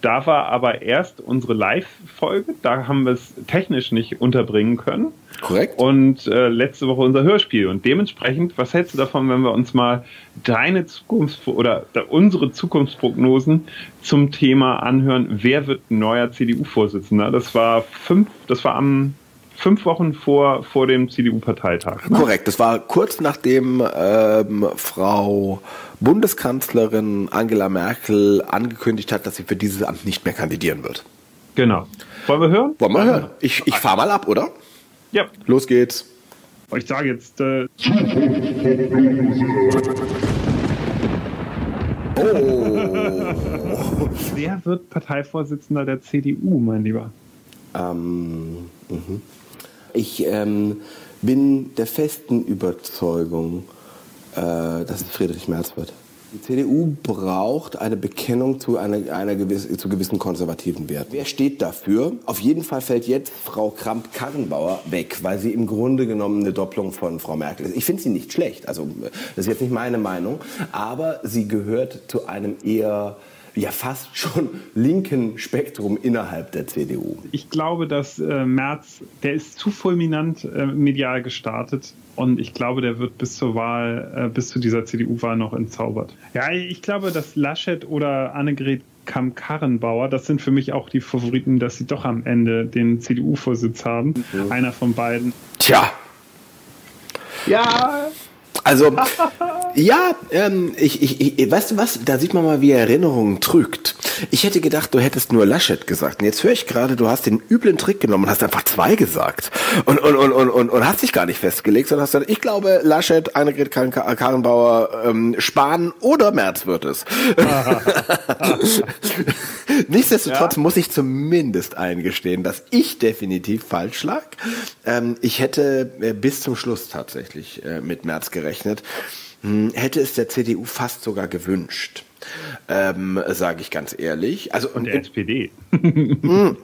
Da war aber erst unsere Live-Folge, da haben wir es technisch nicht unterbringen können. Korrekt. Und äh, letzte Woche unser Hörspiel. Und dementsprechend, was hältst du davon, wenn wir uns mal deine Zukunft oder unsere Zukunftsprognosen zum Thema anhören, wer wird neuer CDU-Vorsitzender? Das war fünf, das war am fünf Wochen vor, vor dem CDU-Parteitag. Ne? Korrekt, das war kurz nachdem ähm, Frau Bundeskanzlerin Angela Merkel angekündigt hat, dass sie für dieses Amt nicht mehr kandidieren wird. Genau. Wollen wir hören? Wollen wir hören. Ich, ich fahre mal ab, oder? Ja. Los geht's. Ich sage jetzt. Äh oh. Wer wird Parteivorsitzender der CDU, mein Lieber? Ähm, mh. Ich ähm, bin der festen Überzeugung, äh, dass es Friedrich Merz wird. Die CDU braucht eine Bekennung zu, einer, einer gewiss, zu gewissen konservativen Werten. Wer steht dafür? Auf jeden Fall fällt jetzt Frau Kramp-Karrenbauer weg, weil sie im Grunde genommen eine Doppelung von Frau Merkel ist. Ich finde sie nicht schlecht, also das ist jetzt nicht meine Meinung, aber sie gehört zu einem eher ja fast schon linken Spektrum innerhalb der CDU. Ich glaube, dass äh, Merz, der ist zu fulminant äh, medial gestartet und ich glaube, der wird bis zur Wahl, äh, bis zu dieser CDU-Wahl noch entzaubert. Ja, ich glaube, dass Laschet oder Annegret Kamm-Karrenbauer, das sind für mich auch die Favoriten, dass sie doch am Ende den CDU-Vorsitz haben. Mhm. Einer von beiden. Tja. Ja, also, ja, ähm, ich, ich, ich, weißt du was, da sieht man mal, wie Erinnerung trügt. Ich hätte gedacht, du hättest nur Laschet gesagt. Und jetzt höre ich gerade, du hast den üblen Trick genommen und hast einfach zwei gesagt. Und, und, und, und, und, und hast dich gar nicht festgelegt, sondern hast gesagt, ich glaube, Laschet, Annegret Karrenbauer, ähm, Spahn oder Merz wird es. Nichtsdestotrotz ja? muss ich zumindest eingestehen, dass ich definitiv falsch lag. Ähm, ich hätte äh, bis zum Schluss tatsächlich äh, mit Merz gerechnet gerechnet, hm, hätte es der CDU fast sogar gewünscht. Ähm, Sage ich ganz ehrlich. Also, und der SPD. Hm,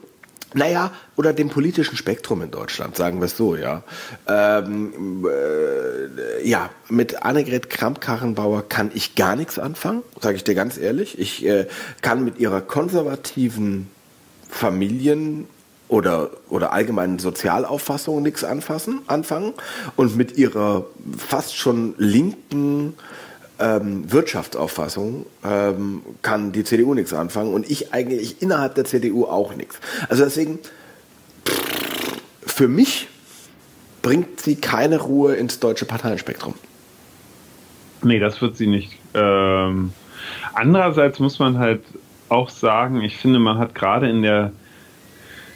naja, oder dem politischen Spektrum in Deutschland, sagen wir es so, ja. Ähm, äh, ja, mit Annegret Kramp-Karrenbauer kann ich gar nichts anfangen, sage ich dir ganz ehrlich. Ich äh, kann mit ihrer konservativen Familien- oder, oder allgemeinen Sozialauffassungen nichts anfassen, anfangen und mit ihrer fast schon linken ähm, Wirtschaftsauffassung ähm, kann die CDU nichts anfangen und ich eigentlich innerhalb der CDU auch nichts. Also deswegen, für mich bringt sie keine Ruhe ins deutsche Parteienspektrum. Nee, das wird sie nicht. Ähm, andererseits muss man halt auch sagen, ich finde, man hat gerade in der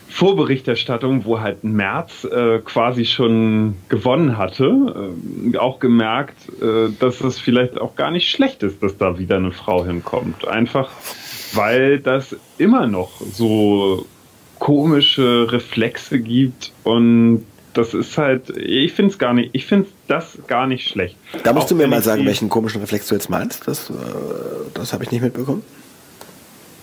Vorberichterstattung, wo halt März äh, quasi schon gewonnen hatte, äh, auch gemerkt, äh, dass es vielleicht auch gar nicht schlecht ist, dass da wieder eine Frau hinkommt. Einfach weil das immer noch so komische Reflexe gibt und das ist halt, ich finde es gar nicht, ich finde das gar nicht schlecht. Da musst auch du mir mal sagen, welchen komischen Reflex du jetzt meinst. Das, äh, das habe ich nicht mitbekommen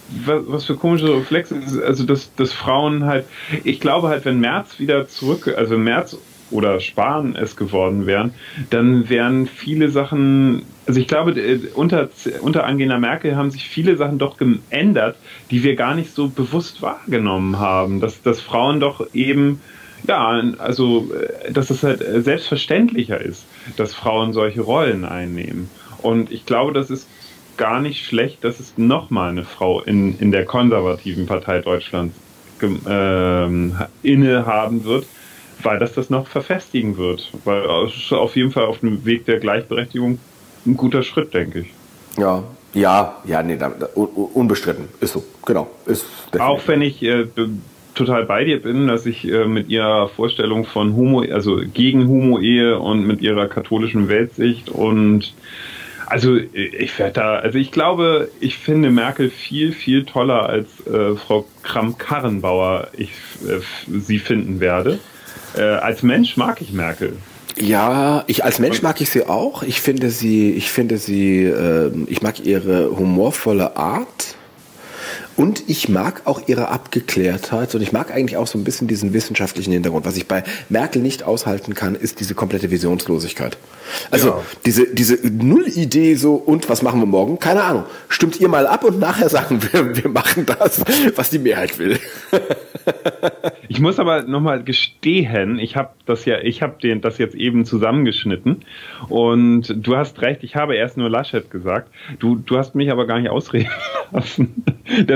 was, was für komische Reflexe, also dass, dass Frauen halt, ich glaube halt, wenn März wieder zurück, also März oder Spahn es geworden wären, dann wären viele Sachen, also ich glaube, äh, unter, unter Angela Merkel haben sich viele Sachen doch geändert, die wir gar nicht so bewusst wahrgenommen haben, dass, dass Frauen doch eben, ja, also, äh, dass es halt selbstverständlicher ist, dass Frauen solche Rollen einnehmen. Und ich glaube, das ist gar nicht schlecht, dass es nochmal eine Frau in, in der konservativen Partei Deutschlands ähm, innehaben wird, weil das das noch verfestigen wird. Weil es ist auf jeden Fall auf dem Weg der Gleichberechtigung ein guter Schritt, denke ich. Ja, ja, ja, nee, da, da, unbestritten. Ist so, genau. Ist Auch wenn ich äh, total bei dir bin, dass ich äh, mit ihrer Vorstellung von Homo, also gegen Homo-Ehe und mit ihrer katholischen Weltsicht und also ich werde da, also ich glaube, ich finde Merkel viel, viel toller als äh, Frau Kramp-Karrenbauer ich äh, sie finden werde. Äh, als Mensch mag ich Merkel. Ja, ich als Mensch mag ich sie auch. Ich finde sie, ich finde sie, äh, ich mag ihre humorvolle Art. Und ich mag auch ihre Abgeklärtheit und ich mag eigentlich auch so ein bisschen diesen wissenschaftlichen Hintergrund. Was ich bei Merkel nicht aushalten kann, ist diese komplette Visionslosigkeit. Also ja. diese, diese Null-Idee so, und was machen wir morgen? Keine Ahnung. Stimmt ihr mal ab und nachher sagen wir, wir machen das, was die Mehrheit will. ich muss aber nochmal gestehen, ich habe das ja, ich habe den das jetzt eben zusammengeschnitten und du hast recht, ich habe erst nur Laschet gesagt. Du, du hast mich aber gar nicht ausreden lassen.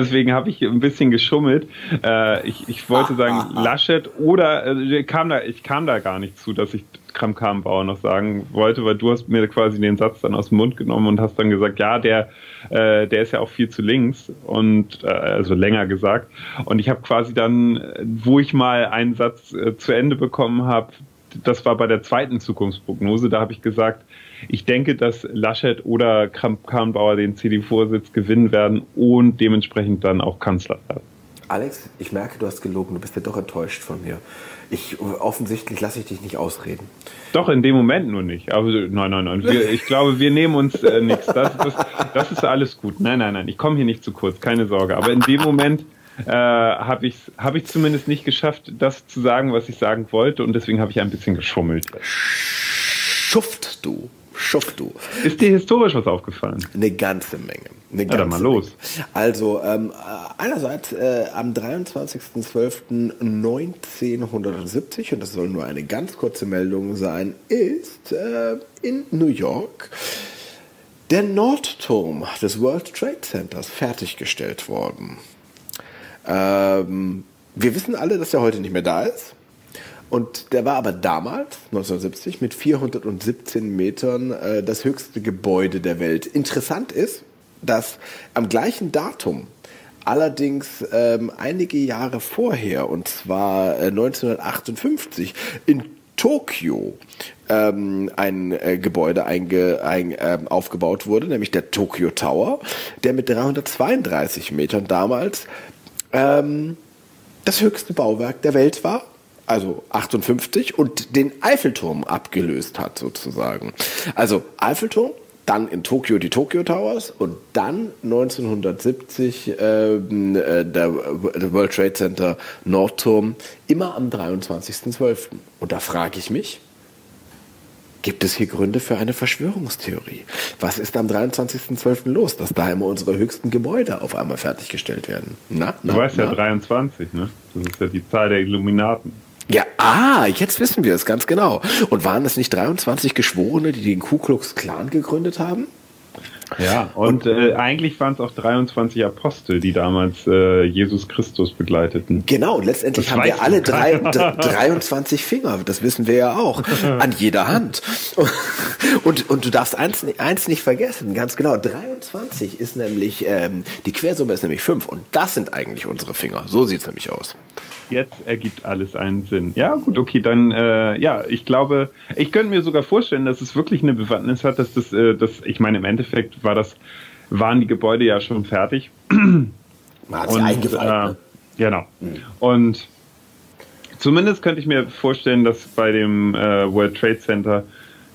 Deswegen habe ich ein bisschen geschummelt. Äh, ich, ich wollte sagen Laschet oder äh, kam da, ich kam da gar nicht zu, dass ich Kram Karrenbauer noch sagen wollte, weil du hast mir quasi den Satz dann aus dem Mund genommen und hast dann gesagt, ja, der, äh, der ist ja auch viel zu links und äh, also länger gesagt. Und ich habe quasi dann, wo ich mal einen Satz äh, zu Ende bekommen habe, das war bei der zweiten Zukunftsprognose, da habe ich gesagt, ich denke, dass Laschet oder Kramp-Karrenbauer den CDU-Vorsitz gewinnen werden und dementsprechend dann auch Kanzler werden. Alex, ich merke, du hast gelogen. Du bist ja doch enttäuscht von mir. Ich, offensichtlich lasse ich dich nicht ausreden. Doch, in dem Moment nur nicht. Aber nein, nein, nein. Wir, ich glaube, wir nehmen uns äh, nichts. Das, das, das ist alles gut. Nein, nein, nein. Ich komme hier nicht zu kurz. Keine Sorge. Aber in dem Moment äh, habe ich hab ich zumindest nicht geschafft, das zu sagen, was ich sagen wollte. Und deswegen habe ich ein bisschen geschummelt. Schuft du. Schuft du. Ist dir historisch was aufgefallen? Eine ganze Menge. Eine ganze ja, dann mal los. Menge. Also, ähm, einerseits äh, am 23.12.1970, und das soll nur eine ganz kurze Meldung sein, ist äh, in New York der Nordturm des World Trade Centers fertiggestellt worden. Ähm, wir wissen alle, dass er heute nicht mehr da ist. Und der war aber damals, 1970, mit 417 Metern äh, das höchste Gebäude der Welt. Interessant ist, dass am gleichen Datum allerdings ähm, einige Jahre vorher, und zwar äh, 1958, in Tokio ähm, ein äh, Gebäude einge, ein, äh, aufgebaut wurde, nämlich der Tokyo Tower, der mit 332 Metern damals ähm, das höchste Bauwerk der Welt war also 58, und den Eiffelturm abgelöst hat sozusagen. Also Eiffelturm, dann in Tokio die Tokyo Towers und dann 1970 ähm, äh, der, der World Trade Center Nordturm, immer am 23.12. Und da frage ich mich, gibt es hier Gründe für eine Verschwörungstheorie. Was ist am 23.12. los, dass da immer unsere höchsten Gebäude auf einmal fertiggestellt werden? Na, na, du weißt na? ja 23, ne? Das ist ja die Zahl der Illuminaten. Ja, ah, jetzt wissen wir es ganz genau. Und waren es nicht 23 Geschworene, die den Ku Klux Klan gegründet haben? Ja, und, und äh, eigentlich waren es auch 23 Apostel, die damals äh, Jesus Christus begleiteten. Genau, und letztendlich das haben wir alle drei, 23 Finger, das wissen wir ja auch, an jeder Hand. Und, und du darfst eins, eins nicht vergessen, ganz genau, 23 ist nämlich, ähm, die Quersumme ist nämlich 5 und das sind eigentlich unsere Finger. So sieht es nämlich aus jetzt ergibt alles einen Sinn. Ja, gut, okay, dann, äh, ja, ich glaube, ich könnte mir sogar vorstellen, dass es wirklich eine Bewandtnis hat, dass das, äh, das ich meine, im Endeffekt war das, waren die Gebäude ja schon fertig. Man hat sie eingeweiht. Äh, ne? Genau. Mhm. Und zumindest könnte ich mir vorstellen, dass bei dem äh, World Trade Center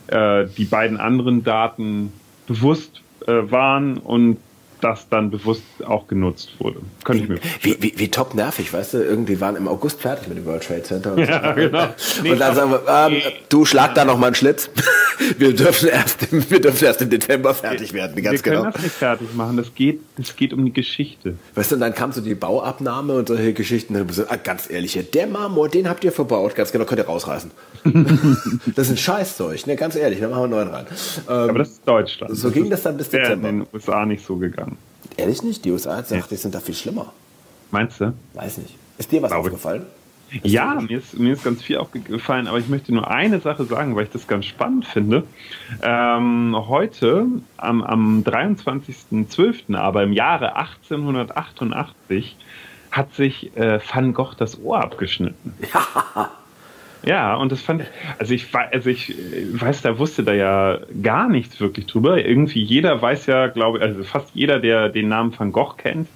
äh, die beiden anderen Daten bewusst äh, waren und das dann bewusst auch genutzt wurde. Könnte ich mir wie, wie, wie, top nervig, weißt du? Irgendwie waren im August fertig mit dem World Trade Center. Und, ja, genau. nee, und dann sagen wir, ähm, du schlag da noch mal einen Schlitz. wir, dürfen erst, im, wir dürfen erst im Dezember fertig werden, ganz wir genau. Wir können das nicht fertig machen, das geht, das geht um die Geschichte. Weißt du, und dann kam so die Bauabnahme und solche Geschichten. Und so, ah, ganz ehrlich, der Marmor, den habt ihr verbaut, ganz genau, könnt ihr rausreißen. das ist ein Scheißzeug, ne? ganz ehrlich, dann machen wir einen neuen rein. Ähm, Aber das ist Deutschland. So ging das dann bis Dezember. in den USA nicht so gegangen. Ehrlich nicht? Die USA hat gesagt, die sind da viel schlimmer. Meinst du? Weiß nicht. Ist dir was Glaube aufgefallen? Ist ja, mir ist, mir ist ganz viel aufgefallen, aber ich möchte nur eine Sache sagen, weil ich das ganz spannend finde. Ähm, heute, am, am 23.12., aber im Jahre 1888, hat sich äh, Van Gogh das Ohr abgeschnitten. Ja. Ja, und das fand ich, also ich, also ich äh, weiß, da wusste da ja gar nichts wirklich drüber. Irgendwie jeder weiß ja, glaube ich, also fast jeder, der den Namen Van Gogh kennt,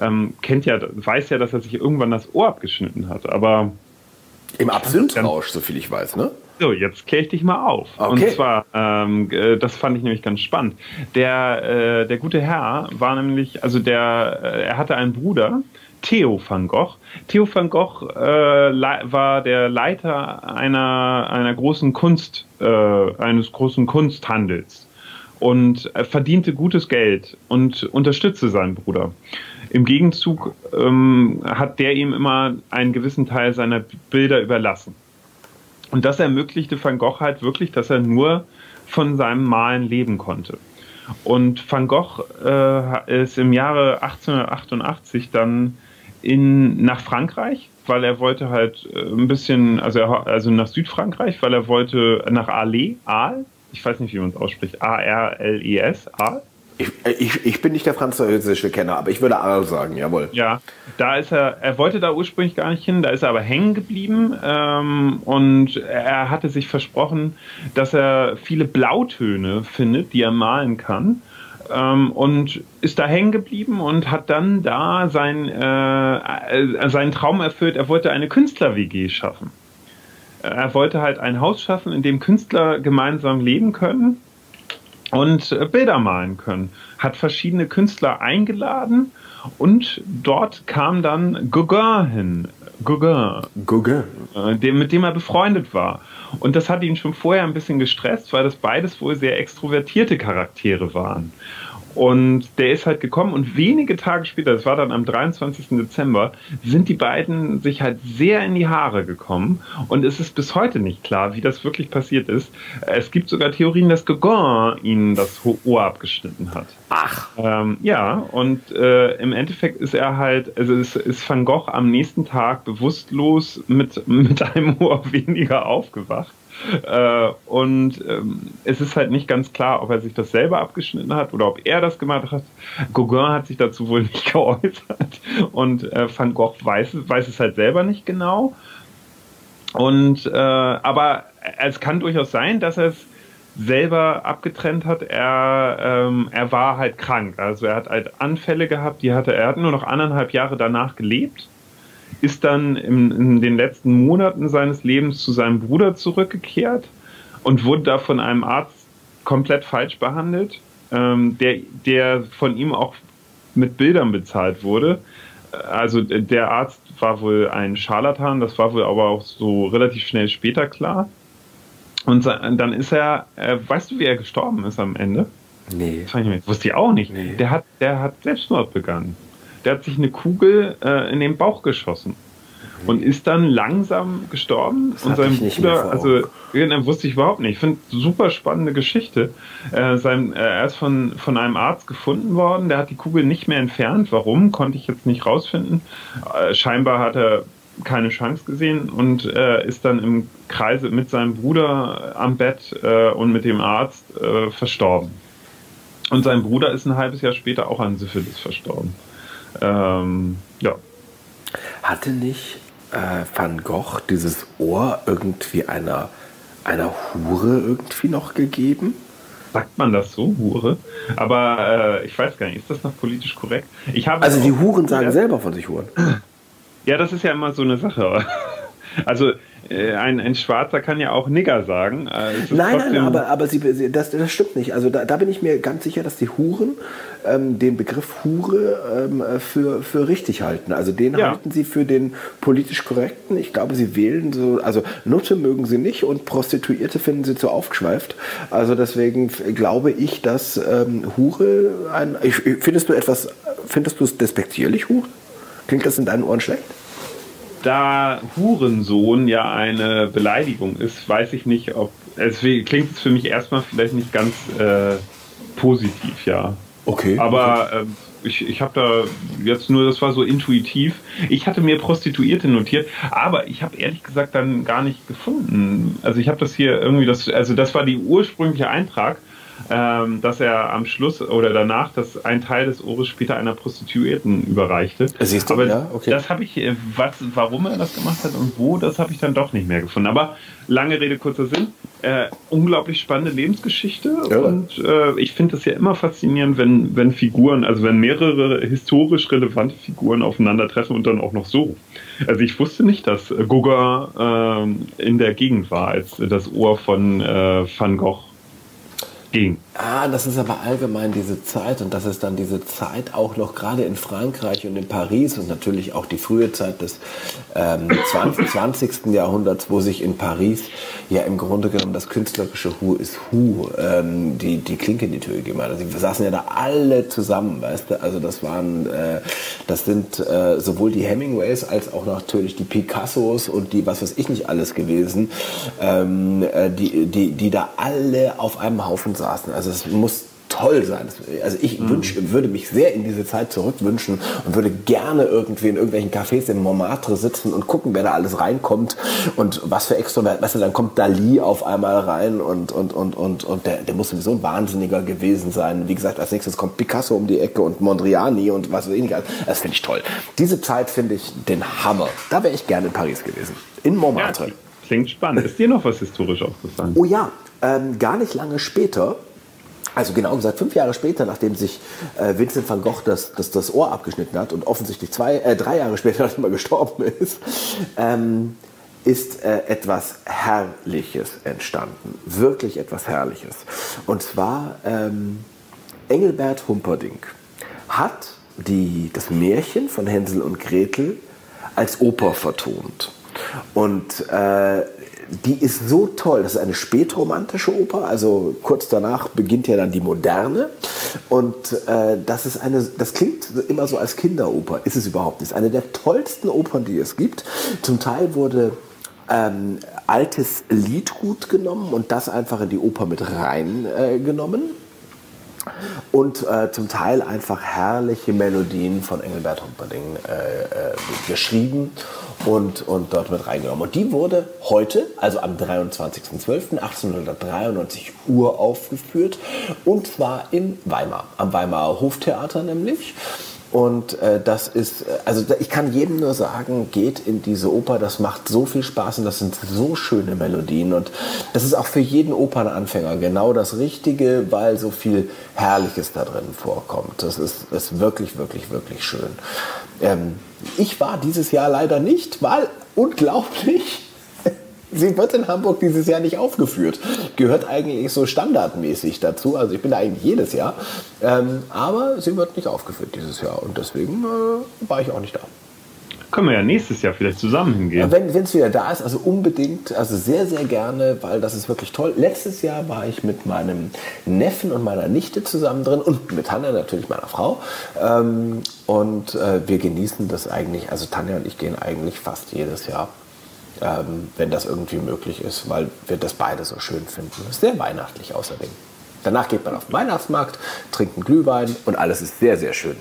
ähm, kennt ja, weiß ja, dass er sich irgendwann das Ohr abgeschnitten hat. Aber im Absinthrausch, so viel ich weiß, ne? So, jetzt kläre ich dich mal auf. Okay. Und zwar, ähm, äh, das fand ich nämlich ganz spannend. Der, äh, der gute Herr war nämlich, also der, äh, er hatte einen Bruder, Theo van Gogh. Theo van Gogh äh, war der Leiter einer, einer großen Kunst, äh, eines großen Kunsthandels und verdiente gutes Geld und unterstützte seinen Bruder. Im Gegenzug ähm, hat der ihm immer einen gewissen Teil seiner Bilder überlassen. Und das ermöglichte Van Gogh halt wirklich, dass er nur von seinem Malen leben konnte. Und Van Gogh äh, ist im Jahre 1888 dann in, nach Frankreich, weil er wollte halt äh, ein bisschen, also, er, also nach Südfrankreich, weil er wollte nach Arles, Aal, ich weiß nicht, wie man es ausspricht, A-R-L-E-S, Aal. Ich, ich, ich, bin nicht der französische Kenner, aber ich würde Aal sagen, jawohl. Ja, da ist er, er wollte da ursprünglich gar nicht hin, da ist er aber hängen geblieben ähm, und er hatte sich versprochen, dass er viele Blautöne findet, die er malen kann ähm, und ist da hängen geblieben und hat dann da sein, äh, äh, seinen Traum erfüllt. Er wollte eine Künstler-WG schaffen. Er wollte halt ein Haus schaffen, in dem Künstler gemeinsam leben können und äh, Bilder malen können. Hat verschiedene Künstler eingeladen und dort kam dann Gauguin hin. Gauguin. Gauguin. Äh, mit dem er befreundet war. Und das hat ihn schon vorher ein bisschen gestresst, weil das beides wohl sehr extrovertierte Charaktere waren. Und der ist halt gekommen und wenige Tage später, das war dann am 23. Dezember, sind die beiden sich halt sehr in die Haare gekommen. Und es ist bis heute nicht klar, wie das wirklich passiert ist. Es gibt sogar Theorien, dass Gauguin ihnen das Ohr abgeschnitten hat. Ach. Ähm, ja, und äh, im Endeffekt ist er halt, also ist, ist Van Gogh am nächsten Tag bewusstlos mit, mit einem Ohr weniger aufgewacht. Äh, und ähm, es ist halt nicht ganz klar, ob er sich das selber abgeschnitten hat oder ob er das gemacht hat. Gauguin hat sich dazu wohl nicht geäußert und äh, Van Gogh weiß, weiß es halt selber nicht genau. Und äh, aber es kann durchaus sein, dass er es selber abgetrennt hat. Er, ähm, er war halt krank. Also er hat halt Anfälle gehabt, die hatte er hat nur noch anderthalb Jahre danach gelebt ist dann in, in den letzten Monaten seines Lebens zu seinem Bruder zurückgekehrt und wurde da von einem Arzt komplett falsch behandelt, ähm, der, der von ihm auch mit Bildern bezahlt wurde. Also der Arzt war wohl ein Scharlatan, das war wohl aber auch so relativ schnell später klar. Und dann ist er, äh, weißt du, wie er gestorben ist am Ende? Nee. Das ich wusste ich auch nicht. Nee. Der, hat, der hat Selbstmord begangen. Der hat sich eine Kugel äh, in den Bauch geschossen und ist dann langsam gestorben. Das und sein Bruder, also dann wusste ich überhaupt nicht. Ich finde super spannende Geschichte. Äh, sein, äh, er ist von, von einem Arzt gefunden worden, der hat die Kugel nicht mehr entfernt. Warum, konnte ich jetzt nicht rausfinden. Äh, scheinbar hat er keine Chance gesehen und äh, ist dann im Kreise mit seinem Bruder am Bett äh, und mit dem Arzt äh, verstorben. Und sein Bruder ist ein halbes Jahr später auch an Syphilis verstorben. Ähm, ja. Hatte nicht äh, Van Gogh dieses Ohr irgendwie einer, einer Hure irgendwie noch gegeben? Sagt man das so, Hure? Aber äh, ich weiß gar nicht, ist das noch politisch korrekt? Ich habe also die Huren sagen selber von sich Huren. Ja, das ist ja immer so eine Sache. Also ein, ein Schwarzer kann ja auch Nigger sagen. Äh, nein, nein, aber, aber sie, das, das stimmt nicht. Also da, da bin ich mir ganz sicher, dass die Huren ähm, den Begriff Hure ähm, für, für richtig halten. Also den ja. halten sie für den politisch korrekten. Ich glaube, sie wählen so, also Nutte mögen sie nicht und Prostituierte finden sie zu aufgeschweift. Also deswegen glaube ich, dass ähm, Hure ein. Ich, findest du etwas, findest du es despektierlich, Hure? Klingt das in deinen Ohren schlecht? Da Hurensohn ja eine Beleidigung ist, weiß ich nicht, ob. Es klingt es für mich erstmal vielleicht nicht ganz äh, positiv, ja. Okay. Aber okay. Äh, ich, ich habe da jetzt nur, das war so intuitiv. Ich hatte mir Prostituierte notiert, aber ich habe ehrlich gesagt dann gar nicht gefunden. Also ich habe das hier irgendwie, das, also das war die ursprüngliche Eintrag ähm, dass er am Schluss oder danach das ein Teil des Ohres später einer Prostituierten überreichte. Siehst du, Aber ja, okay. das habe ich, äh, was, warum er das gemacht hat und wo, das habe ich dann doch nicht mehr gefunden. Aber lange Rede, kurzer Sinn. Äh, unglaublich spannende Lebensgeschichte ja. und äh, ich finde es ja immer faszinierend, wenn, wenn Figuren, also wenn mehrere historisch relevante Figuren aufeinandertreffen und dann auch noch so. Also ich wusste nicht, dass Gugger äh, in der Gegend war, als das Ohr von äh, Van Gogh ging. Ah, das ist aber allgemein diese Zeit und das ist dann diese Zeit auch noch gerade in Frankreich und in Paris und natürlich auch die frühe Zeit des ähm, 20, 20. Jahrhunderts, wo sich in Paris ja im Grunde genommen das künstlerische Hu ist Hu, ähm, die, die Klinke in die Tür gegeben hat. Also wir saßen ja da alle zusammen, weißt du, also das waren, äh, das sind äh, sowohl die Hemingways als auch natürlich die Picassos und die, was weiß ich nicht alles gewesen, ähm, äh, die, die, die da alle auf einem Haufen saßen. Also es muss toll sein. Also ich mhm. wünsch, würde mich sehr in diese Zeit zurückwünschen und würde gerne irgendwie in irgendwelchen Cafés in Montmartre sitzen und gucken, wer da alles reinkommt und was für Extrovert. Weißt du, dann kommt Dali auf einmal rein und, und, und, und, und der, der muss sowieso ein Wahnsinniger gewesen sein. Wie gesagt, als nächstes kommt Picasso um die Ecke und Mondriani und was weiß ich nicht. Das finde ich toll. Diese Zeit finde ich den Hammer. Da wäre ich gerne in Paris gewesen. In Montmartre. Ja, klingt spannend. Ist dir noch was historisch aufgefallen? Oh ja, ähm, gar nicht lange später, also genau gesagt fünf Jahre später, nachdem sich äh, Vincent van Gogh das, das, das Ohr abgeschnitten hat und offensichtlich zwei, äh, drei Jahre später, nachdem er gestorben ist, ähm, ist äh, etwas Herrliches entstanden. Wirklich etwas Herrliches. Und zwar ähm, Engelbert Humperdinck hat die, das Märchen von Hänsel und Gretel als Oper vertont. Und äh, die ist so toll. Das ist eine spätromantische Oper, also kurz danach beginnt ja dann die moderne. Und äh, das ist eine, das klingt immer so als Kinderoper, ist es überhaupt nicht. Eine der tollsten Opern, die es gibt. Zum Teil wurde ähm, altes Liedgut genommen und das einfach in die Oper mit reingenommen. Äh, und äh, zum Teil einfach herrliche Melodien von Engelbert Humperdinck äh, äh, geschrieben und, und dort mit reingenommen. Und die wurde heute, also am 23.12.1893 uraufgeführt und zwar in Weimar, am Weimarer Hoftheater nämlich. Und äh, das ist, äh, also ich kann jedem nur sagen, geht in diese Oper, das macht so viel Spaß und das sind so schöne Melodien. Und das ist auch für jeden Opernanfänger genau das Richtige, weil so viel Herrliches da drin vorkommt. Das ist, ist wirklich, wirklich, wirklich schön. Ähm, ich war dieses Jahr leider nicht, weil unglaublich Sie wird in Hamburg dieses Jahr nicht aufgeführt. Gehört eigentlich so standardmäßig dazu. Also ich bin da eigentlich jedes Jahr. Ähm, aber sie wird nicht aufgeführt dieses Jahr. Und deswegen äh, war ich auch nicht da. Können wir ja nächstes Jahr vielleicht zusammen hingehen. Wenn es wieder da ist, also unbedingt, also sehr, sehr gerne, weil das ist wirklich toll. Letztes Jahr war ich mit meinem Neffen und meiner Nichte zusammen drin und mit Tanja natürlich, meiner Frau. Ähm, und äh, wir genießen das eigentlich, also Tanja und ich gehen eigentlich fast jedes Jahr. Ähm, wenn das irgendwie möglich ist, weil wir das beide so schön finden. Das ist sehr weihnachtlich außerdem. Danach geht man auf den Weihnachtsmarkt, trinkt einen Glühwein und alles ist sehr, sehr schön.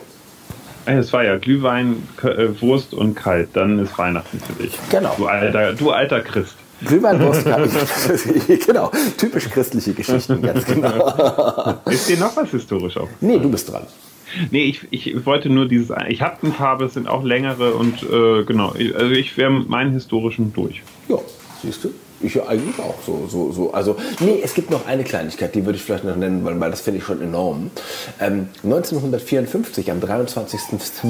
Es war ja Glühwein, äh, Wurst und kalt. Dann ist Weihnachten für dich. Genau. Du alter, du alter Christ. Glühwein, Wurst, kalt. genau. Typisch christliche Geschichten, ganz genau. Ist dir noch was historisch auf? Nee, du bist dran. Nee, ich, ich wollte nur dieses. Ich habe ein paar, aber es sind auch längere und äh, genau. Also ich wäre mit meinen historischen durch. Ja, siehst du? Ich eigentlich auch so, so, so. Also, nee, es gibt noch eine Kleinigkeit, die würde ich vielleicht noch nennen, weil, weil das finde ich schon enorm. Ähm, 1954, am 23.12.,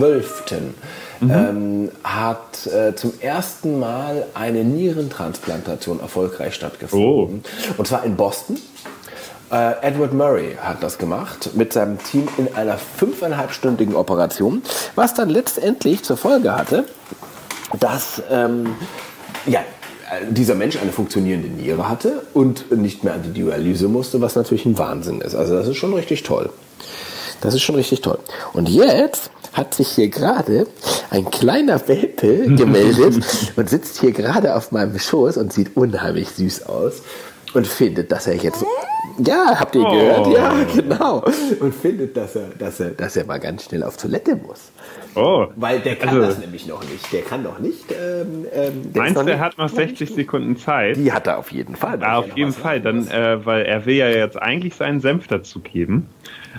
mhm. ähm, hat äh, zum ersten Mal eine Nierentransplantation erfolgreich stattgefunden. Oh. Und zwar in Boston. Äh, Edward Murray hat das gemacht mit seinem Team in einer fünfeinhalbstündigen Operation, was dann letztendlich zur Folge hatte, dass ähm, ja, dieser Mensch eine funktionierende Niere hatte und nicht mehr an die Dialyse musste, was natürlich ein Wahnsinn ist. Also das ist schon richtig toll. Das ist schon richtig toll. Und jetzt hat sich hier gerade ein kleiner Welpe gemeldet und sitzt hier gerade auf meinem Schoß und sieht unheimlich süß aus und findet, dass er jetzt ja, habt ihr oh. gehört? Ja, genau. Und findet, dass er, dass, er, dass er mal ganz schnell auf Toilette muss. Oh. Weil der kann also, das nämlich noch nicht. Der kann noch nicht. Ähm, ähm, meinst du, er hat noch 60 Sekunden Zeit? Die hat er auf jeden Fall. Ja, auf jeden Fall. Dann, äh, weil er will ja jetzt eigentlich seinen Senf dazu geben.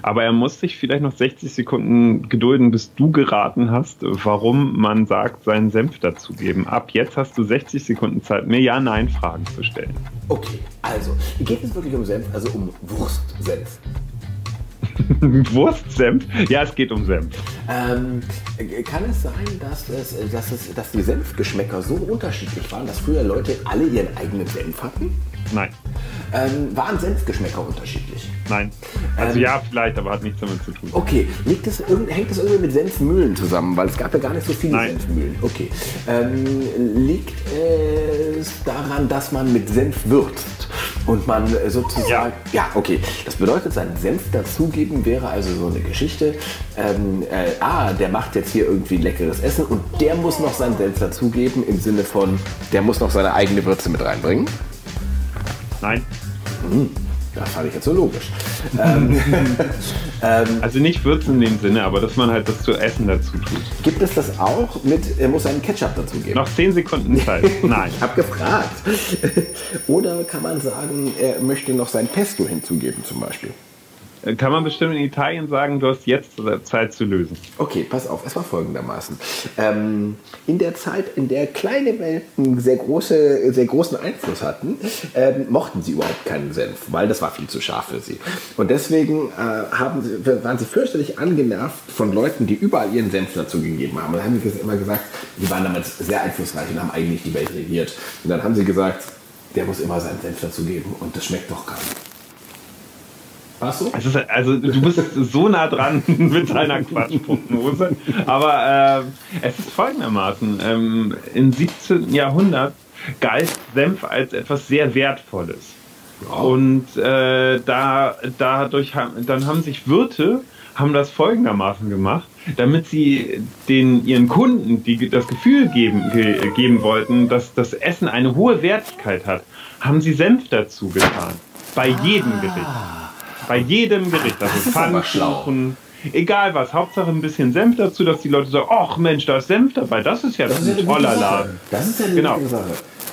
Aber er muss sich vielleicht noch 60 Sekunden gedulden, bis du geraten hast, warum man sagt, seinen Senf dazugeben. Ab jetzt hast du 60 Sekunden Zeit, mir Ja-Nein-Fragen zu stellen. Okay, also, geht es wirklich um Senf, also um Wurstsenf? Wurstsenf? Ja, es geht um Senf. Ähm, kann es sein, dass, es, dass, es, dass die Senfgeschmäcker so unterschiedlich waren, dass früher Leute alle ihren eigenen Senf hatten? Nein. Ähm, waren Senfgeschmäcker unterschiedlich? Nein. Also ähm, ja, vielleicht, aber hat nichts damit zu tun. Okay. Liegt das, hängt das irgendwie mit Senfmühlen zusammen? Weil es gab ja gar nicht so viele Nein. Senfmühlen. Okay. Ähm, liegt es daran, dass man mit Senf würzt? Und man sozusagen. Ja. ja, okay. Das bedeutet, seinen Senf dazugeben wäre also so eine Geschichte. Ähm, äh, ah, der macht jetzt hier irgendwie leckeres Essen und der muss noch seinen Senf dazugeben im Sinne von, der muss noch seine eigene Würze mit reinbringen. Nein. Hm, das fand ich jetzt so logisch. ähm, ähm, also nicht würzen in dem Sinne, aber dass man halt das zu essen dazu tut. Gibt es das auch mit, er muss einen Ketchup dazu geben? Noch 10 Sekunden Zeit. Nein. ich habe gefragt. Oder kann man sagen, er möchte noch sein Pesto hinzugeben zum Beispiel? Kann man bestimmt in Italien sagen, du hast jetzt Zeit zu lösen. Okay, pass auf, es war folgendermaßen. Ähm, in der Zeit, in der kleine Welten sehr, große, sehr großen Einfluss hatten, ähm, mochten sie überhaupt keinen Senf, weil das war viel zu scharf für sie. Und deswegen äh, haben sie, waren sie fürchterlich angenervt von Leuten, die überall ihren Senf dazu gegeben haben. Und dann haben sie immer gesagt, die waren damals sehr einflussreich und haben eigentlich die Welt regiert. Und dann haben sie gesagt, der muss immer seinen Senf dazu geben und das schmeckt doch gar nicht. Warst du? Also, also du bist so nah dran mit deiner Quatschprognose. Aber äh, es ist folgendermaßen. Ähm, Im 17. Jahrhundert galt Senf als etwas sehr Wertvolles. Ja. Und äh, da, dadurch dann haben sich Wirte haben das folgendermaßen gemacht, damit sie den, ihren Kunden die, das Gefühl geben, ge, geben wollten, dass das Essen eine hohe Wertigkeit hat, haben sie Senf dazu getan. Bei ah. jedem Gericht. Bei jedem Gericht. Also das Pfannkuchen, egal was. Hauptsache ein bisschen Senf dazu, dass die Leute sagen, ach Mensch, da ist Senf dabei. Das ist ja das ein toller Laden. Das ist ja eine genau. Sache.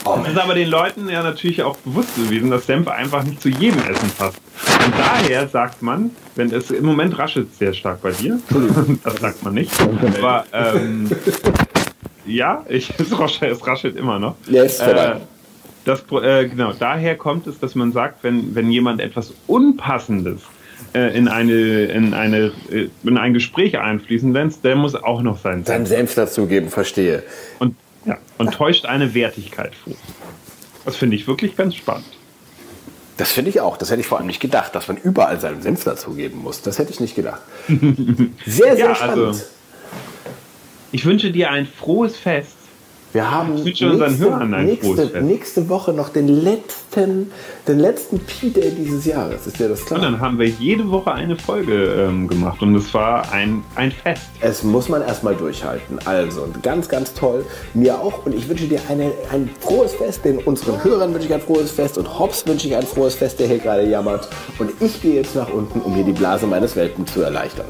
Oh, das ist aber den Leuten ja natürlich auch bewusst gewesen, dass Senf einfach nicht zu jedem Essen passt. Und daher sagt man, wenn es im Moment raschelt sehr stark bei dir, das sagt man nicht, aber ähm, ja, ich, es, raschelt, immer noch. Yes, äh, das, äh, genau, daher kommt es, dass man sagt, wenn, wenn jemand etwas Unpassendes äh, in, eine, in, eine, äh, in ein Gespräch einfließen lässt, der muss auch noch seinen Senf, Senf dazugeben, verstehe. Und, ja, und täuscht eine Wertigkeit vor. Das finde ich wirklich ganz spannend. Das finde ich auch. Das hätte ich vor allem nicht gedacht, dass man überall seinen Senf dazugeben muss. Das hätte ich nicht gedacht. Sehr, sehr ja, spannend. Also, Ich wünsche dir ein frohes Fest. Wir haben nächste, nächste, nächste Woche noch den letzten, den letzten P-Day dieses Jahres. Ist dir das Und klar? dann haben wir jede Woche eine Folge ähm, gemacht und es war ein, ein Fest. Es muss man erstmal durchhalten. Also, ganz, ganz toll. Mir auch. Und ich wünsche dir eine, ein frohes Fest. Den unseren Hörern wünsche ich ein frohes Fest. Und Hobbs wünsche ich ein frohes Fest, der hier gerade jammert. Und ich gehe jetzt nach unten, um hier die Blase meines Welpen zu erleichtern.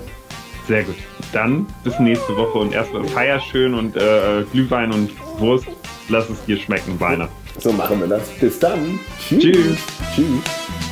Sehr gut. Dann bis nächste Woche und erstmal feier schön und äh, Glühwein und Wurst. Lass es dir schmecken, Weihnachten. So machen wir das. Bis dann. Tschüss. Tschüss.